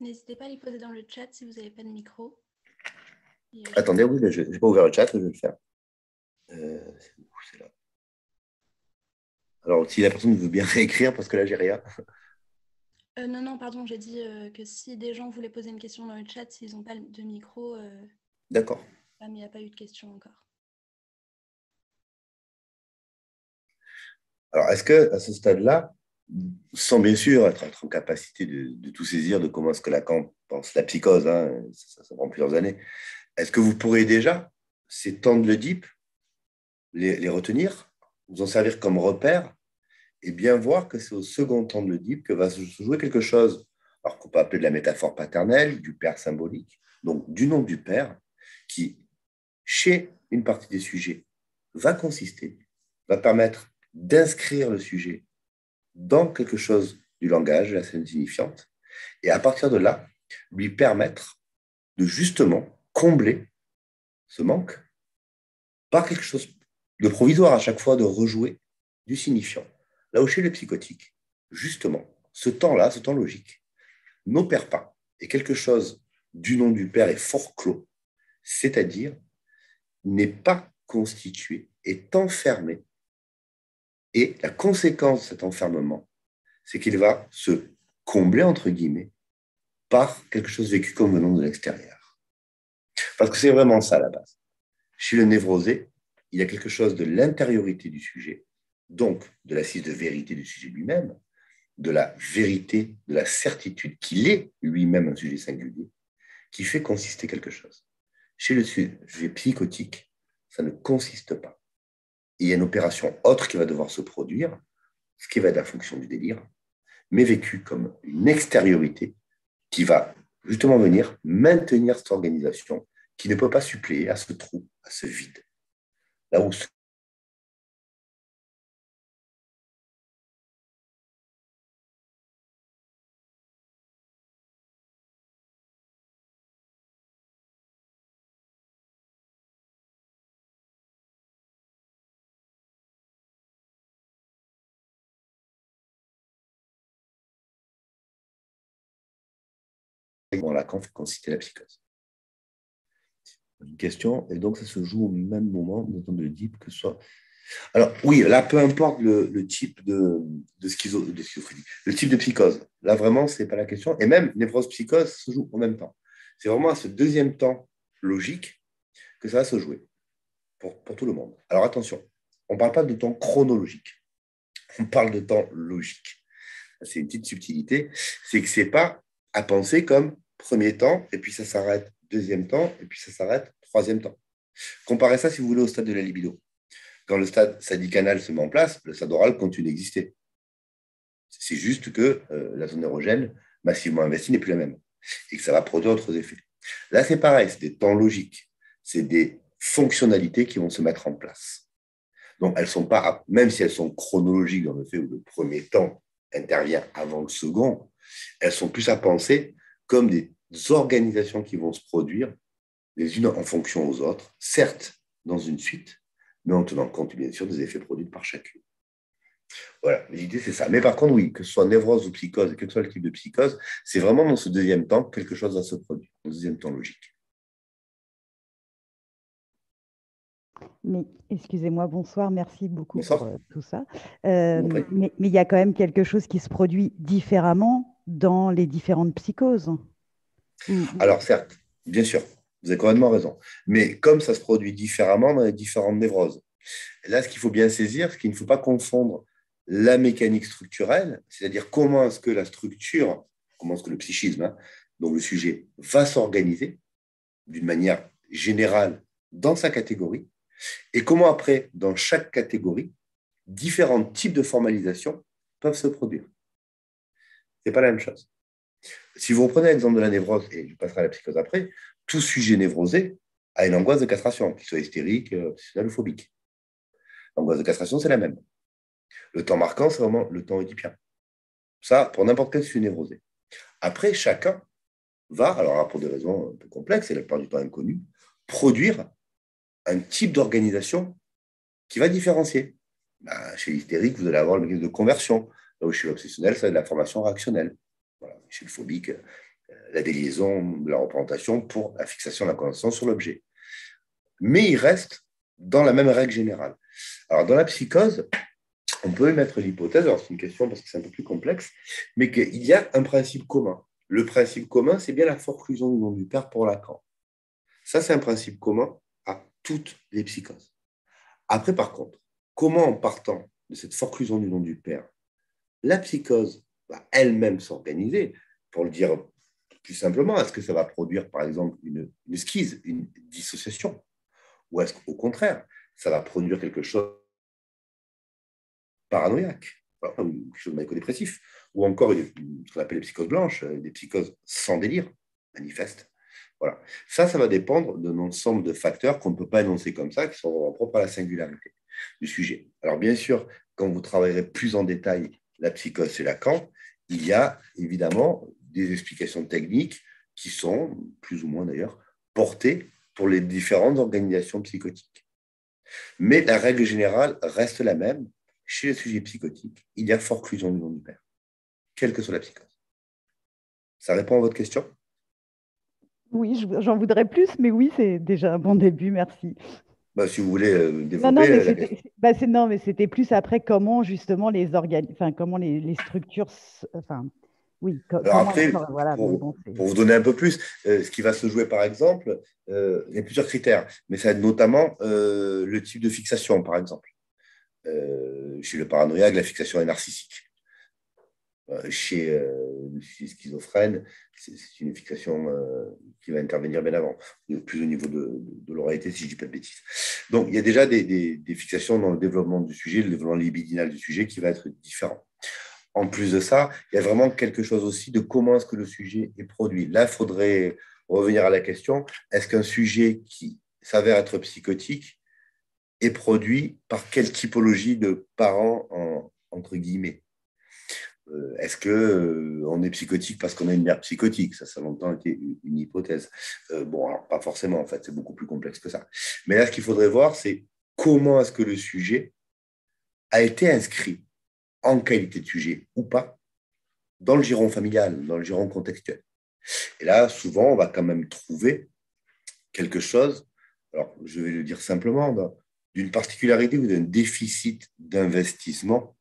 N'hésitez pas à les poser dans le chat si vous n'avez pas de micro. Attendez, oui, je n'ai pas ouvert le chat, je vais le faire. Euh, c'est là. Alors, si la personne veut bien réécrire, parce que là, j'ai rien. Euh, non, non, pardon, j'ai dit euh, que si des gens voulaient poser une question dans le chat, s'ils n'ont pas de micro. D'accord. Ah, mais il n'y a pas eu de question encore. Alors, est-ce que à ce stade-là, sans bien sûr être, en capacité de, tout saisir de comment est-ce que Lacan pense la psychose, hein, ça, ça, prend plusieurs années, est-ce que vous pourrez déjà, ces temps de l'Oedipe, les, retenir, vous en servir comme repère et bien voir que c'est au second temps de l'Oedipe que va se jouer quelque chose, alors qu'on peut appeler de la métaphore paternelle, du père symbolique, donc du nom du père, qui, chez une partie des sujets, va consister, va permettre d'inscrire le sujet dans quelque chose du langage, de la scène signifiante, et à partir de là, lui permettre de justement combler ce manque par quelque chose de provisoire à chaque fois, de rejouer du signifiant. Là où chez le psychotique, justement, ce temps-là, ce temps logique, n'opère pas. Et quelque chose du nom du Père est fort clos, c'est-à-dire n'est pas constitué, est enfermé. Et la conséquence de cet enfermement, c'est qu'il va se combler, entre guillemets, par quelque chose vécu comme venant de l'extérieur. Parce que c'est vraiment ça la base. Chez le névrosé, il y a quelque chose de l'intériorité du sujet, donc de l'assise de vérité du sujet lui-même, de la vérité, de la certitude qu'il est lui-même un sujet singulier, qui fait consister quelque chose. Chez le sujet psychotique, ça ne consiste pas. Il y a une opération autre qui va devoir se produire, ce qui va être la fonction du délire, mais vécue comme une extériorité qui va justement venir maintenir cette organisation qui ne peut pas suppléer à ce trou, à ce vide. Où Lacan fait consister la psychose. Une question, et donc ça se joue au même moment, dans le DIP, que ce soit. Alors, oui, là, peu importe le, type de, de, schizophrénie, le type de psychose. Là, vraiment, ce n'est pas la question. Et même névrose psychose se joue en même temps. C'est vraiment à ce deuxième temps logique que ça va se jouer pour, pour tout le monde. Alors, attention, on ne parle pas de temps chronologique, on parle de temps logique. C'est une petite subtilité, c'est que ce n'est pas à penser comme premier temps, et puis ça s'arrête deuxième temps, et puis ça s'arrête troisième temps. Comparez ça, si vous voulez, au stade de la libido. Quand le stade sadicanal se met en place, le stade oral continue d'exister. C'est juste que euh, la zone érogène massivement investie n'est plus la même et que ça va produire d'autres effets. Là, c'est pareil, c'est des temps logiques, c'est des fonctionnalités qui vont se mettre en place. Donc, elles sont pas, même si elles sont chronologiques dans le fait où le premier temps intervient avant le second, elles sont plus à penser comme des organisations qui vont se produire les unes en fonction aux autres, certes dans une suite, mais en tenant compte bien sûr des effets produits par chacune. Voilà, l'idée c'est ça. Mais par contre, oui, que ce soit névrose ou psychose, quel que soit le type de psychose, c'est vraiment dans ce deuxième temps que quelque chose va se produire, dans deuxième temps logique. Mais excusez-moi, bonsoir, merci beaucoup pour euh, tout ça. Euh, mais, il y a quand même quelque chose qui se produit différemment dans les différentes psychoses. Alors certes, bien sûr, vous avez complètement raison. Mais comme ça se produit différemment dans les différentes névroses, là, ce qu'il faut bien saisir, c'est qu'il ne faut pas confondre la mécanique structurelle, c'est-à-dire comment est-ce que la structure, comment est-ce que le psychisme, hein, dont le sujet va s'organiser d'une manière générale dans sa catégorie, et comment après, dans chaque catégorie, différents types de formalisation peuvent se produire. Ce n'est pas la même chose. Si vous reprenez l'exemple de la névrose, et je passerai à la psychose après, tout sujet névrosé a une angoisse de castration, qu'il soit hystérique, psychosocial ou phobique. L'angoisse de castration, c'est la même. Le temps marquant, c'est vraiment le temps oedipien. Ça, pour n'importe quel sujet névrosé. Après, chacun va, alors pour des raisons un peu complexes et la plupart du temps inconnues, produire un type d'organisation qui va différencier. Bah, chez l'hystérique, vous allez avoir le mécanisme de conversion. Là où chez l'obsessionnel, c'est de la formation réactionnelle. Chez le phobique, euh, la déliaison la représentation pour la fixation de la convention sur l'objet. Mais il reste dans la même règle générale. Alors, dans la psychose, on peut émettre l'hypothèse, alors c'est une question parce que c'est un peu plus complexe, mais qu'il y a un principe commun. Le principe commun, c'est bien la forclusion du nom du père pour Lacan. Ça, c'est un principe commun toutes les psychoses. Après, par contre, comment en partant de cette forclusion du nom du père, la psychose va elle-même s'organiser, pour le dire plus simplement, est-ce que ça va produire, par exemple, une, une une dissociation? Ou est-ce qu'au contraire, ça va produire quelque chose paranoïaque, ou quelque chose de dépressif ou encore ce qu'on appelle les psychoses blanches, des psychoses sans délire, manifestes, voilà. Ça, ça va dépendre d'un ensemble de facteurs qu'on ne peut pas énoncer comme ça, qui sont propres à la singularité du sujet. Alors, bien sûr, quand vous travaillerez plus en détail la psychose et Lacan, il y a évidemment des explications techniques qui sont, plus ou moins d'ailleurs, portées pour les différentes organisations psychotiques. Mais la règle générale reste la même. Chez les sujets psychotiques, il y a forclusion du nom du père, quelle que soit la psychose. Ça répond à votre question? Oui, j'en voudrais plus, mais oui, c'est déjà un bon début, merci. Bah, si vous voulez euh, développer. Bah, non, mais c'était plus après comment justement les organes, enfin comment les, les structures, enfin oui. Alors après, pour, vous donner un peu plus, euh, ce qui va se jouer par exemple, euh, il y a plusieurs critères, mais ça va être notamment le type de fixation, par exemple. chez le paranoïaque, la fixation est narcissique. Euh, chez euh, le schizophrène, c'est une fixation euh, qui va intervenir bien avant, plus au niveau de, l'oralité, si je ne dis pas de bêtises. Donc, il y a déjà des, fixations dans le développement du sujet, le développement libidinal du sujet qui va être différent. En plus de ça, il y a vraiment quelque chose aussi de comment est-ce que le sujet est produit. Là, il faudrait revenir à la question, est-ce qu'un sujet qui s'avère être psychotique est produit par quelle typologie de parents, en, entre guillemets? Est-ce que euh, on est psychotique parce qu'on a une mère psychotique? Ça, ça a longtemps été une hypothèse. Euh, bon, alors pas forcément, en fait, c'est beaucoup plus complexe que ça. Mais là, ce qu'il faudrait voir, c'est comment est-ce que le sujet a été inscrit en qualité de sujet ou pas dans le giron familial, dans le giron contextuel. Et là, souvent, on va quand même trouver quelque chose, alors je vais le dire simplement, d'une particularité ou d'un déficit d'investissement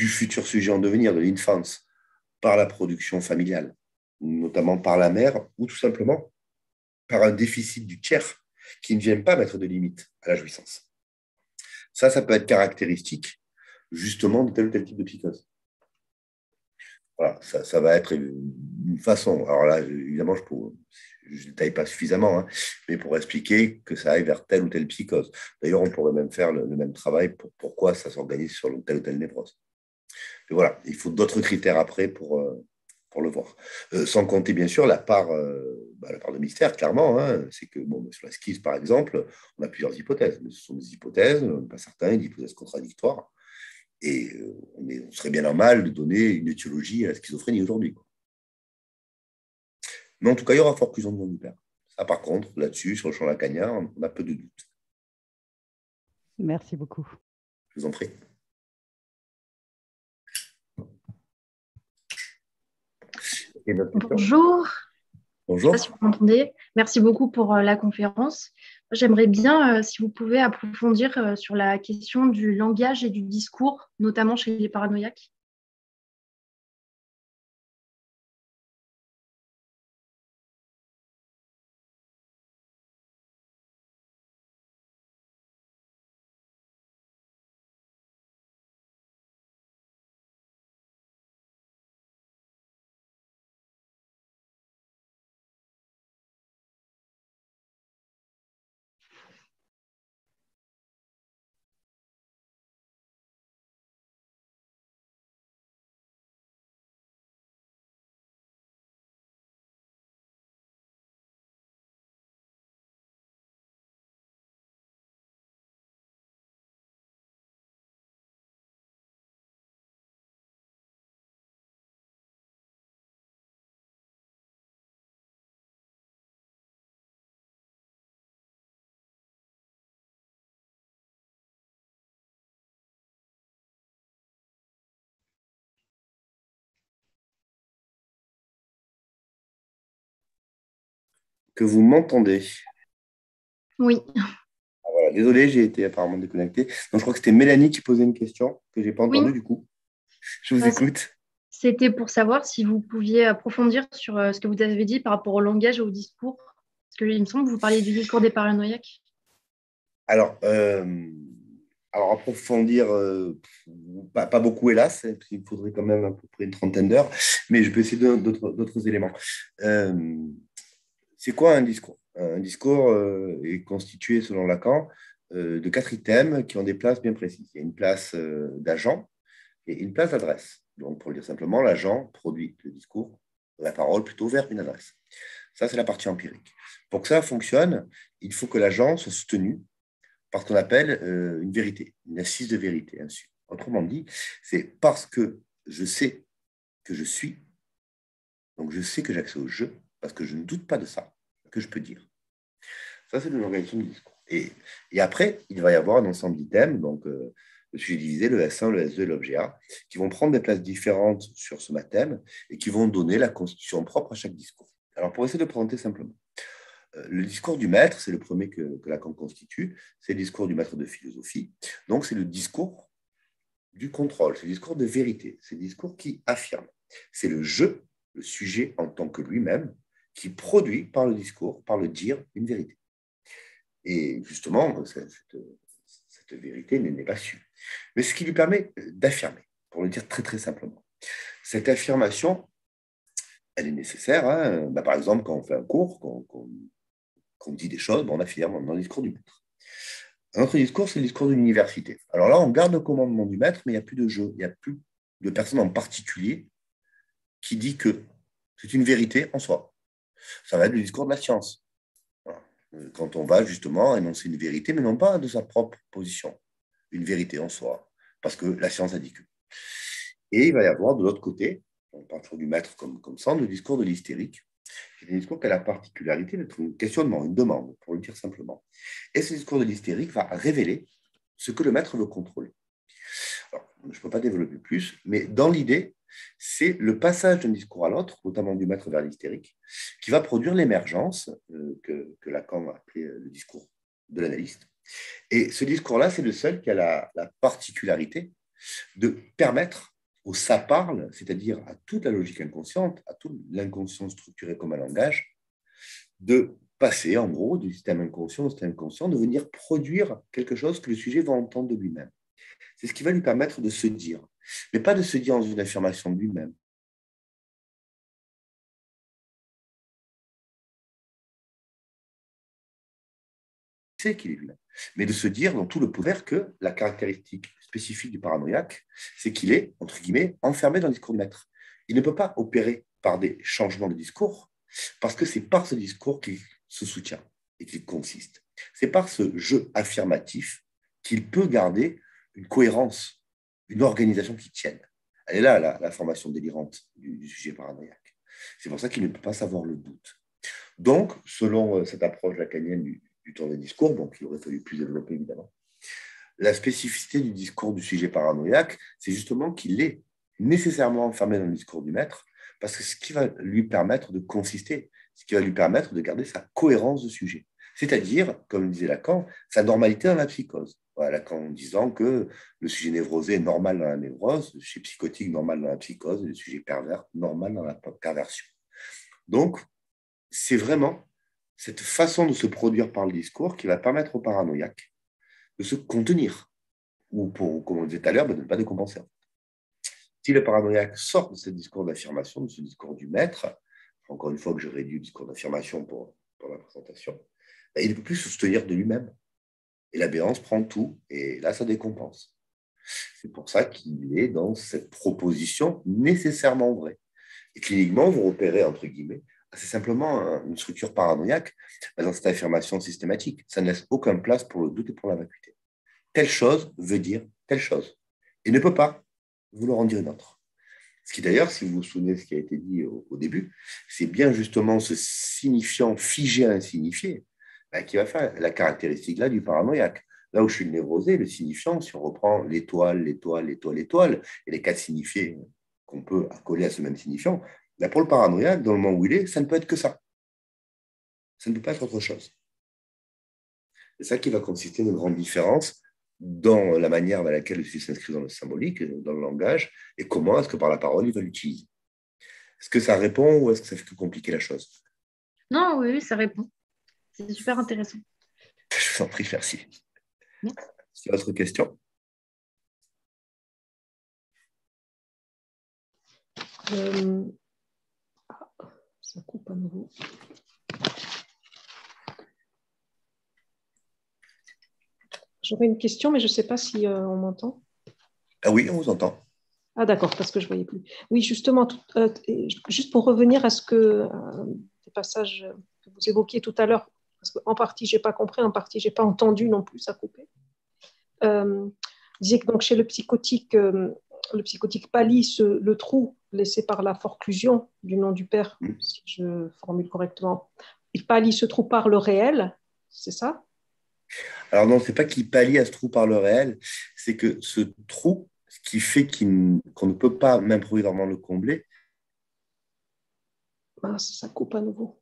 du futur sujet en devenir, de l'infance, par la production familiale, notamment par la mère, ou tout simplement par un déficit du tiers qui ne vient pas mettre de limite à la jouissance. Ça, ça peut être caractéristique justement de tel ou tel type de psychose. Voilà, ça, va être une façon. Alors là, évidemment, je ne détaille pas suffisamment, hein, mais pour expliquer que ça aille vers telle ou telle psychose. D'ailleurs, on pourrait même faire le, même travail pour pourquoi ça s'organise sur telle ou telle névrose voilà, il faut d'autres critères après pour, euh, pour le voir. Euh, sans compter, bien sûr, la part, euh, bah, la part de mystère, clairement. Hein, c'est que bon, sur la skis, par exemple, on a plusieurs hypothèses. Mais ce sont des hypothèses, pas certains, des hypothèses contradictoires. Et on, on, serait bien normal de donner une étiologie à la schizophrénie aujourd'hui. Mais en tout cas, il y aura fort plus de du père. Ça, par contre, là-dessus, sur le champ lacanien, on a peu de doutes. Merci beaucoup. Je vous en prie. Bonjour. Bonjour. si vous m'entendez. Merci beaucoup pour euh, la conférence. J'aimerais bien, euh, si vous pouvez, approfondir euh, sur la question du langage et du discours, notamment chez les paranoïaques. Que vous m'entendez. Oui. Ah, désolé, j'ai été apparemment déconnecté. Donc, je crois que c'était Mélanie qui posait une question que je n'ai pas entendue du coup. Je vous écoute. C'était pour savoir si vous pouviez approfondir sur euh, ce que vous avez dit par rapport au langage et au discours. Parce qu'il me semble que vous parliez du discours des paranoïaques. Alors, euh, alors approfondir, euh, pas, pas, beaucoup hélas, il faudrait quand même à peu près une trentaine d'heures, mais je peux essayer d'autres éléments. C'est quoi un discours? Un discours euh, est constitué, selon Lacan, euh, de quatre items qui ont des places bien précises. Il y a une place euh, d'agent et une place d'adresse. Donc, pour le dire simplement, l'agent produit le discours, la parole plutôt vers une adresse. Ça, c'est la partie empirique. Pour que ça fonctionne, il faut que l'agent soit soutenu par ce qu'on appelle une vérité, une assise de vérité. Autrement dit, c'est parce que je sais que je suis, donc je sais que j'ai accès au jeu, parce que je ne doute pas de ça, que je peux dire. Ça, c'est l'organisation du discours. Et, après, il va y avoir un ensemble d'items, donc euh, le sujet divisé, le S1, le S2 et l'objet A, qui vont prendre des places différentes sur ce mathème et qui vont donner la constitution propre à chaque discours. Alors, pour essayer de présenter simplement, euh, le discours du maître, c'est le premier que, que Lacan constitue, c'est le discours du maître de philosophie. Donc, c'est le discours du contrôle, c'est le discours de vérité, c'est le discours qui affirme. C'est le jeu, le sujet en tant que lui-même, qui produit par le discours, par le dire, une vérité. Et justement, cette, cette vérité n'est pas su. Mais ce qui lui permet d'affirmer, pour le dire très très simplement. Cette affirmation, elle est nécessaire. Hein. Bah, par exemple, quand on fait un cours, qu'on dit des choses, bah, on affirme dans le discours du maître. Un autre discours, c'est le discours de l'université. Alors là, on garde le commandement du maître, mais il n'y a plus de jeu, il n'y a plus de personne en particulier qui dit que c'est une vérité en soi. Ça va être le discours de la science. Quand on va justement énoncer une vérité, mais non pas de sa propre position, une vérité en soi, parce que la science a dit que. Et il va y avoir de l'autre côté, on parle du maître comme, comme centre, le discours de l'hystérique. C'est un discours qui a la particularité d'être un questionnement, une demande, pour le dire simplement. Et ce discours de l'hystérique va révéler ce que le maître veut contrôler. je ne peux pas développer plus, mais dans l'idée, c'est le passage d'un discours à l'autre, notamment du maître vers l'hystérique, qui va produire l'émergence euh, que, que, Lacan a appelé euh, le discours de l'analyste. Et ce discours-là, c'est le seul qui a la, la particularité de permettre au ça parle, c'est-à-dire à toute la logique inconsciente, à tout l'inconscient structuré comme un langage, de passer en gros du système inconscient au système inconscient, de venir produire quelque chose que le sujet va entendre de lui-même. C'est ce qui va lui permettre de se dire, mais pas de se dire dans une affirmation de lui-même, sait qu'il est lui-même. Mais de se dire dans tout le pouvoir que la caractéristique spécifique du paranoïaque, c'est qu'il est, entre guillemets, enfermé dans le discours du maître. Il ne peut pas opérer par des changements de discours, parce que c'est par ce discours qu'il se soutient et qu'il consiste. C'est par ce jeu affirmatif qu'il peut garder une cohérence, une organisation qui tienne. Elle est là, la, formation délirante du, sujet paranoïaque. C'est pour ça qu'il ne peut pas savoir le doute. Donc, selon euh, cette approche lacanienne du, du temps des discours, donc il aurait fallu plus développer évidemment. La spécificité du discours du sujet paranoïaque, c'est justement qu'il est nécessairement enfermé dans le discours du maître, parce que ce qui va lui permettre de consister, ce qui va lui permettre de garder sa cohérence de sujet. C'est-à-dire, comme disait Lacan, sa normalité dans la psychose. Lacan en disant que le sujet névrosé est normal dans la névrose, le sujet psychotique normal dans la psychose, et le sujet pervers normal dans la perversion. Donc, c'est vraiment cette façon de se produire par le discours qui va permettre au paranoïaque de se contenir, ou pour, comme on disait tout à l'heure, de ne pas décompenser. Si le paranoïaque sort de ce discours d'affirmation, de ce discours du maître, encore une fois que je réduis le discours d'affirmation pour, pour, la présentation, il ne peut plus se soutenir de lui-même. Et la béance prend tout, et là, ça décompense. C'est pour ça qu'il est dans cette proposition nécessairement vraie. Et cliniquement, vous repérez, entre guillemets, c'est simplement une structure paranoïaque dans cette affirmation systématique. Ça ne laisse aucune place pour le doute et pour la vacuité. Telle chose veut dire telle chose. Et ne peut pas vouloir en dire une autre. Ce qui d'ailleurs, si vous vous souvenez de ce qui a été dit au, début, c'est bien justement ce signifiant figé à insignifié ben, qui va faire la caractéristique là du paranoïaque. Là où je suis névrosé, le signifiant, si on reprend l'étoile, l'étoile, l'étoile, l'étoile, et les quatre signifiés qu'on peut accoler à ce même signifiant, pour le paranoïaque, dans le moment où il est, ça ne peut être que ça. Ça ne peut pas être autre chose. C'est ça qui va consister une grande différence dans la manière dans laquelle le sujet s'inscrit dans le symbolique, dans le langage, et comment est-ce que par la parole il va l'utiliser. Est-ce que ça répond ou est-ce que ça fait que compliquer la chose? Non, oui, ça répond. C'est super intéressant. Je vous en prie, merci. merci. Est-ce qu'il y a d'autres questions? Euh, ça coupe à nouveau. J'aurais une question, mais je ne sais pas si euh, on m'entend. Ah oui, on vous entend. Ah d'accord, parce que je ne voyais plus. Oui, justement, euh, juste pour revenir à ce que euh, des passages que vous évoquiez tout à l'heure, parce qu'en partie, je n'ai pas compris, en partie, je n'ai pas entendu non plus, ça coupait. vous disiez que donc, chez le psychotique, le psychotique pâlit le trou laissé par la forclusion du nom du père, mm. si je formule correctement. Il pâlit ce trou par le réel, c'est ça? Alors non, c'est pas qu'il pâlit à ce trou par le réel, c'est que ce trou, ce qui fait qu'on ne peut pas même provisoirement le combler, Ah, ça coupe à nouveau.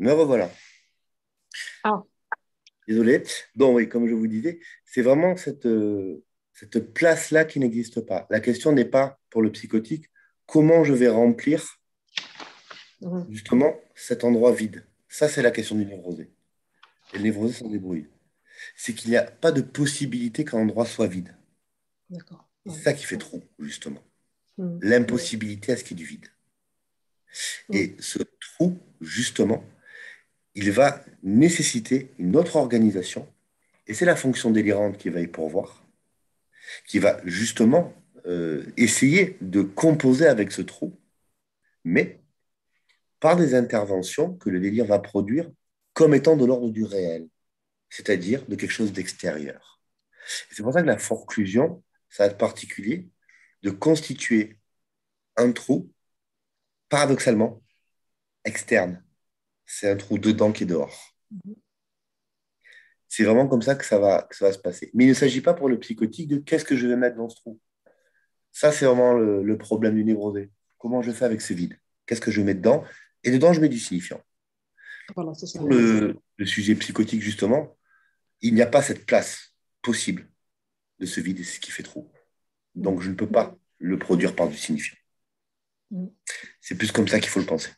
Me revoilà. Ah. Désolé. Donc, oui, comme je vous disais, c'est vraiment cette, euh, cette place-là qui n'existe pas. La question n'est pas pour le psychotique comment je vais remplir justement cet endroit vide. Ça, c'est la question du névrosé. Et le névrosé s'en débrouille. C'est qu'il n'y a pas de possibilité qu'un endroit soit vide. D'accord. C'est ça qui fait trop, justement. Mmh. L'impossibilité à ce qu'il y ait du vide. Mmh. Et ce trou, justement, il va nécessiter une autre organisation, et c'est la fonction délirante qui va y pourvoir, qui va justement euh, essayer de composer avec ce trou, mais par des interventions que le délire va produire comme étant de l'ordre du réel, c'est-à-dire de quelque chose d'extérieur. C'est pour ça que la forclusion, ça va être particulier de constituer un trou, paradoxalement, externe, c'est un trou dedans qui est dehors. Mhm. C'est vraiment comme ça que ça, va, ça va se passer. Mais il ne s'agit pas pour le psychotique de qu'est-ce que je vais mettre dans ce trou. Ça, c'est vraiment le, problème du névrosé. Comment je fais avec ce vide? Qu'est-ce que je mets dedans? Et dedans, je mets du signifiant. Pour le, le, sujet psychotique, justement, il n'y a pas cette place possible de ce vide et c'est ce qui fait trou. Donc, je ne peux pas le produire par du signifiant. Mm. C'est plus comme ça qu'il faut le penser.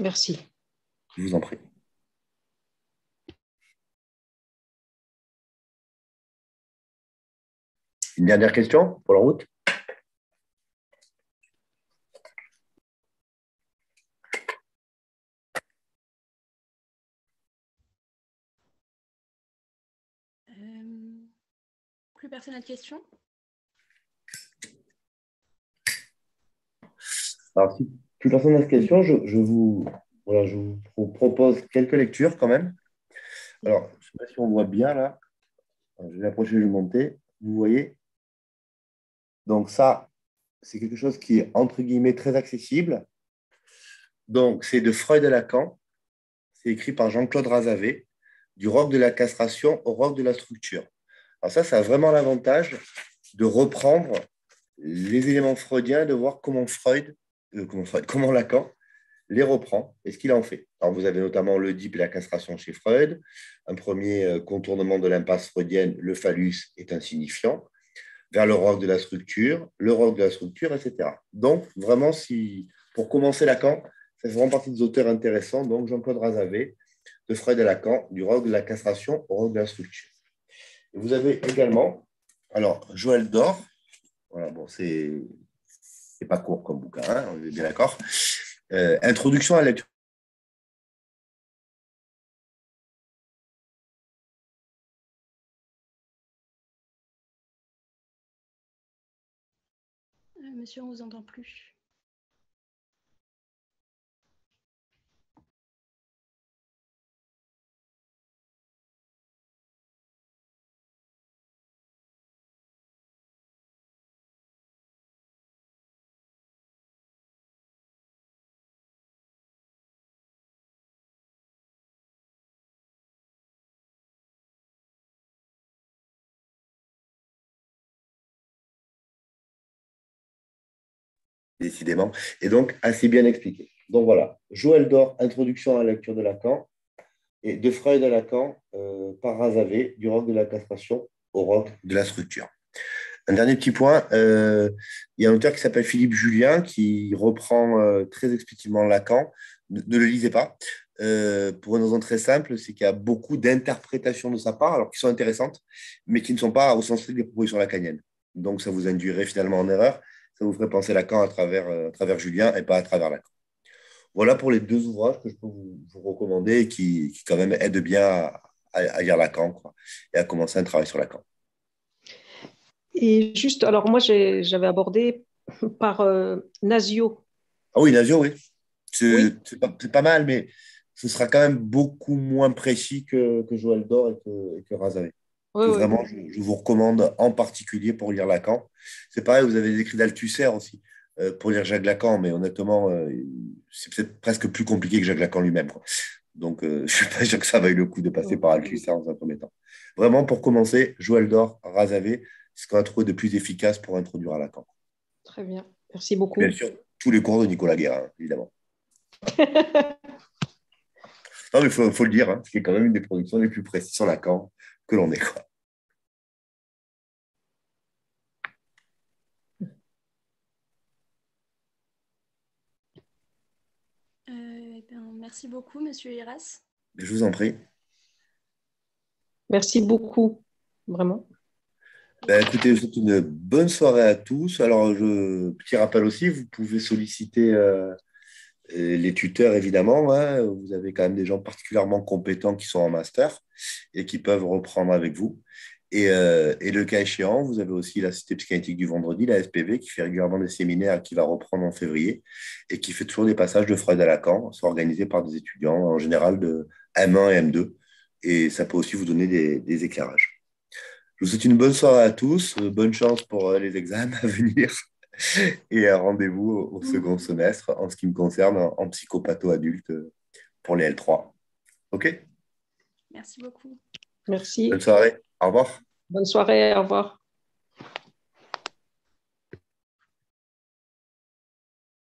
Merci. Je vous en prie. Une dernière question pour la route? Euh, Plus personne n'a de questions Alors, si plus personne n'a de questions, je, vous voilà, je vous propose quelques lectures quand même. Alors, je ne sais pas si on voit bien là. Je vais approcher, je vais monter. Vous voyez? Donc ça, c'est quelque chose qui est entre guillemets très accessible. Donc, c'est de Freud à Lacan. C'est écrit par Jean-Claude Razavé, du rock de la castration au rock de la structure. Alors ça, ça a vraiment l'avantage de reprendre les éléments freudiens, de voir comment Freud, euh, comment, Lacan les reprend et ce qu'il en fait? Alors, vous avez notamment le dip et la castration chez Freud, un premier euh, contournement de l'impasse freudienne, le phallus est insignifiant, vers le roc de la structure, le roc de la structure, etc. Donc, vraiment, si, pour commencer Lacan, c'est vraiment partie des auteurs intéressants, donc Jean-Claude Razavé, de Freud à Lacan, du roc de la castration au roc de la structure. Et vous avez également, alors, Joël Dor, bon, c'est pas court comme bouquin, hein, on est bien d'accord. Euh, introduction à la lecture. Euh, monsieur, on ne vous entend plus. Décidément, et donc assez bien expliqué. Donc voilà, Joël Dor, Introduction à la lecture de Lacan, et de Freud à Lacan, euh, par Razavé, du roc de la castration au roc de la structure. Un dernier petit point, euh, il y a un auteur qui s'appelle Philippe Julien qui reprend euh, très explicitement Lacan. Ne, le lisez pas. pour une raison très simple, c'est qu'il y a beaucoup d'interprétations de sa part, alors qui sont intéressantes, mais qui ne sont pas au sens strict des propositions lacaniennes. Donc ça vous induirait finalement en erreur. Ça vous ferait penser Lacan à travers, à travers Julien et pas à travers Lacan. Voilà pour les deux ouvrages que je peux vous, recommander et qui, qui, quand même aident bien à, lire Lacan quoi, et à commencer un travail sur Lacan. Et juste, alors moi j'avais abordé par euh, Nasio. Ah oui, Nasio, oui. C'est pas, mal, mais ce sera quand même beaucoup moins précis que, que Joël Dor et que, et que Vraiment, je, vous recommande en particulier pour lire Lacan. C'est pareil, vous avez des écrits d'Althusser aussi. Euh, pour lire Jacques Lacan, mais honnêtement, euh, c'est peut-être presque plus compliqué que Jacques Lacan lui-même. Donc, euh, je ne suis pas sûr que ça vaille le coup de passer par Althusser dans un premier temps. Vraiment, pour commencer, Joël d'Or, Razavé, ce qu'on a trouvé de plus efficace pour introduire à Lacan. Très bien, merci beaucoup. Bien sûr, tous les cours de Nicolas Guérin, évidemment. non, mais il faut, le dire, hein, c'est quand même une des productions les plus précises sur Lacan que l'on ait. Quoi. merci beaucoup, Monsieur Hiras. Je vous en prie. Merci beaucoup, vraiment. Ben, écoutez, je souhaite une bonne soirée à tous. Alors, je, petit rappel aussi, vous pouvez solliciter euh, les tuteurs, évidemment. Vous avez quand même des gens particulièrement compétents qui sont en master et qui peuvent reprendre avec vous. Euh, et, le cas échéant, vous avez aussi la Cité psychanalytique du vendredi, la SPV, qui fait régulièrement des séminaires qui va reprendre en février et qui fait toujours des passages de Freud à Lacan, sont organisés par des étudiants, en général de M1 et M2. Et ça peut aussi vous donner des, éclairages. Je vous souhaite une bonne soirée à tous, euh, bonne chance pour euh, les examens à venir et un rendez-vous au second semestre en ce qui me concerne en psychopatho adulte pour les L3. OK? Merci beaucoup. Merci. Bonne soirée. Au revoir. Bonne soirée, au revoir.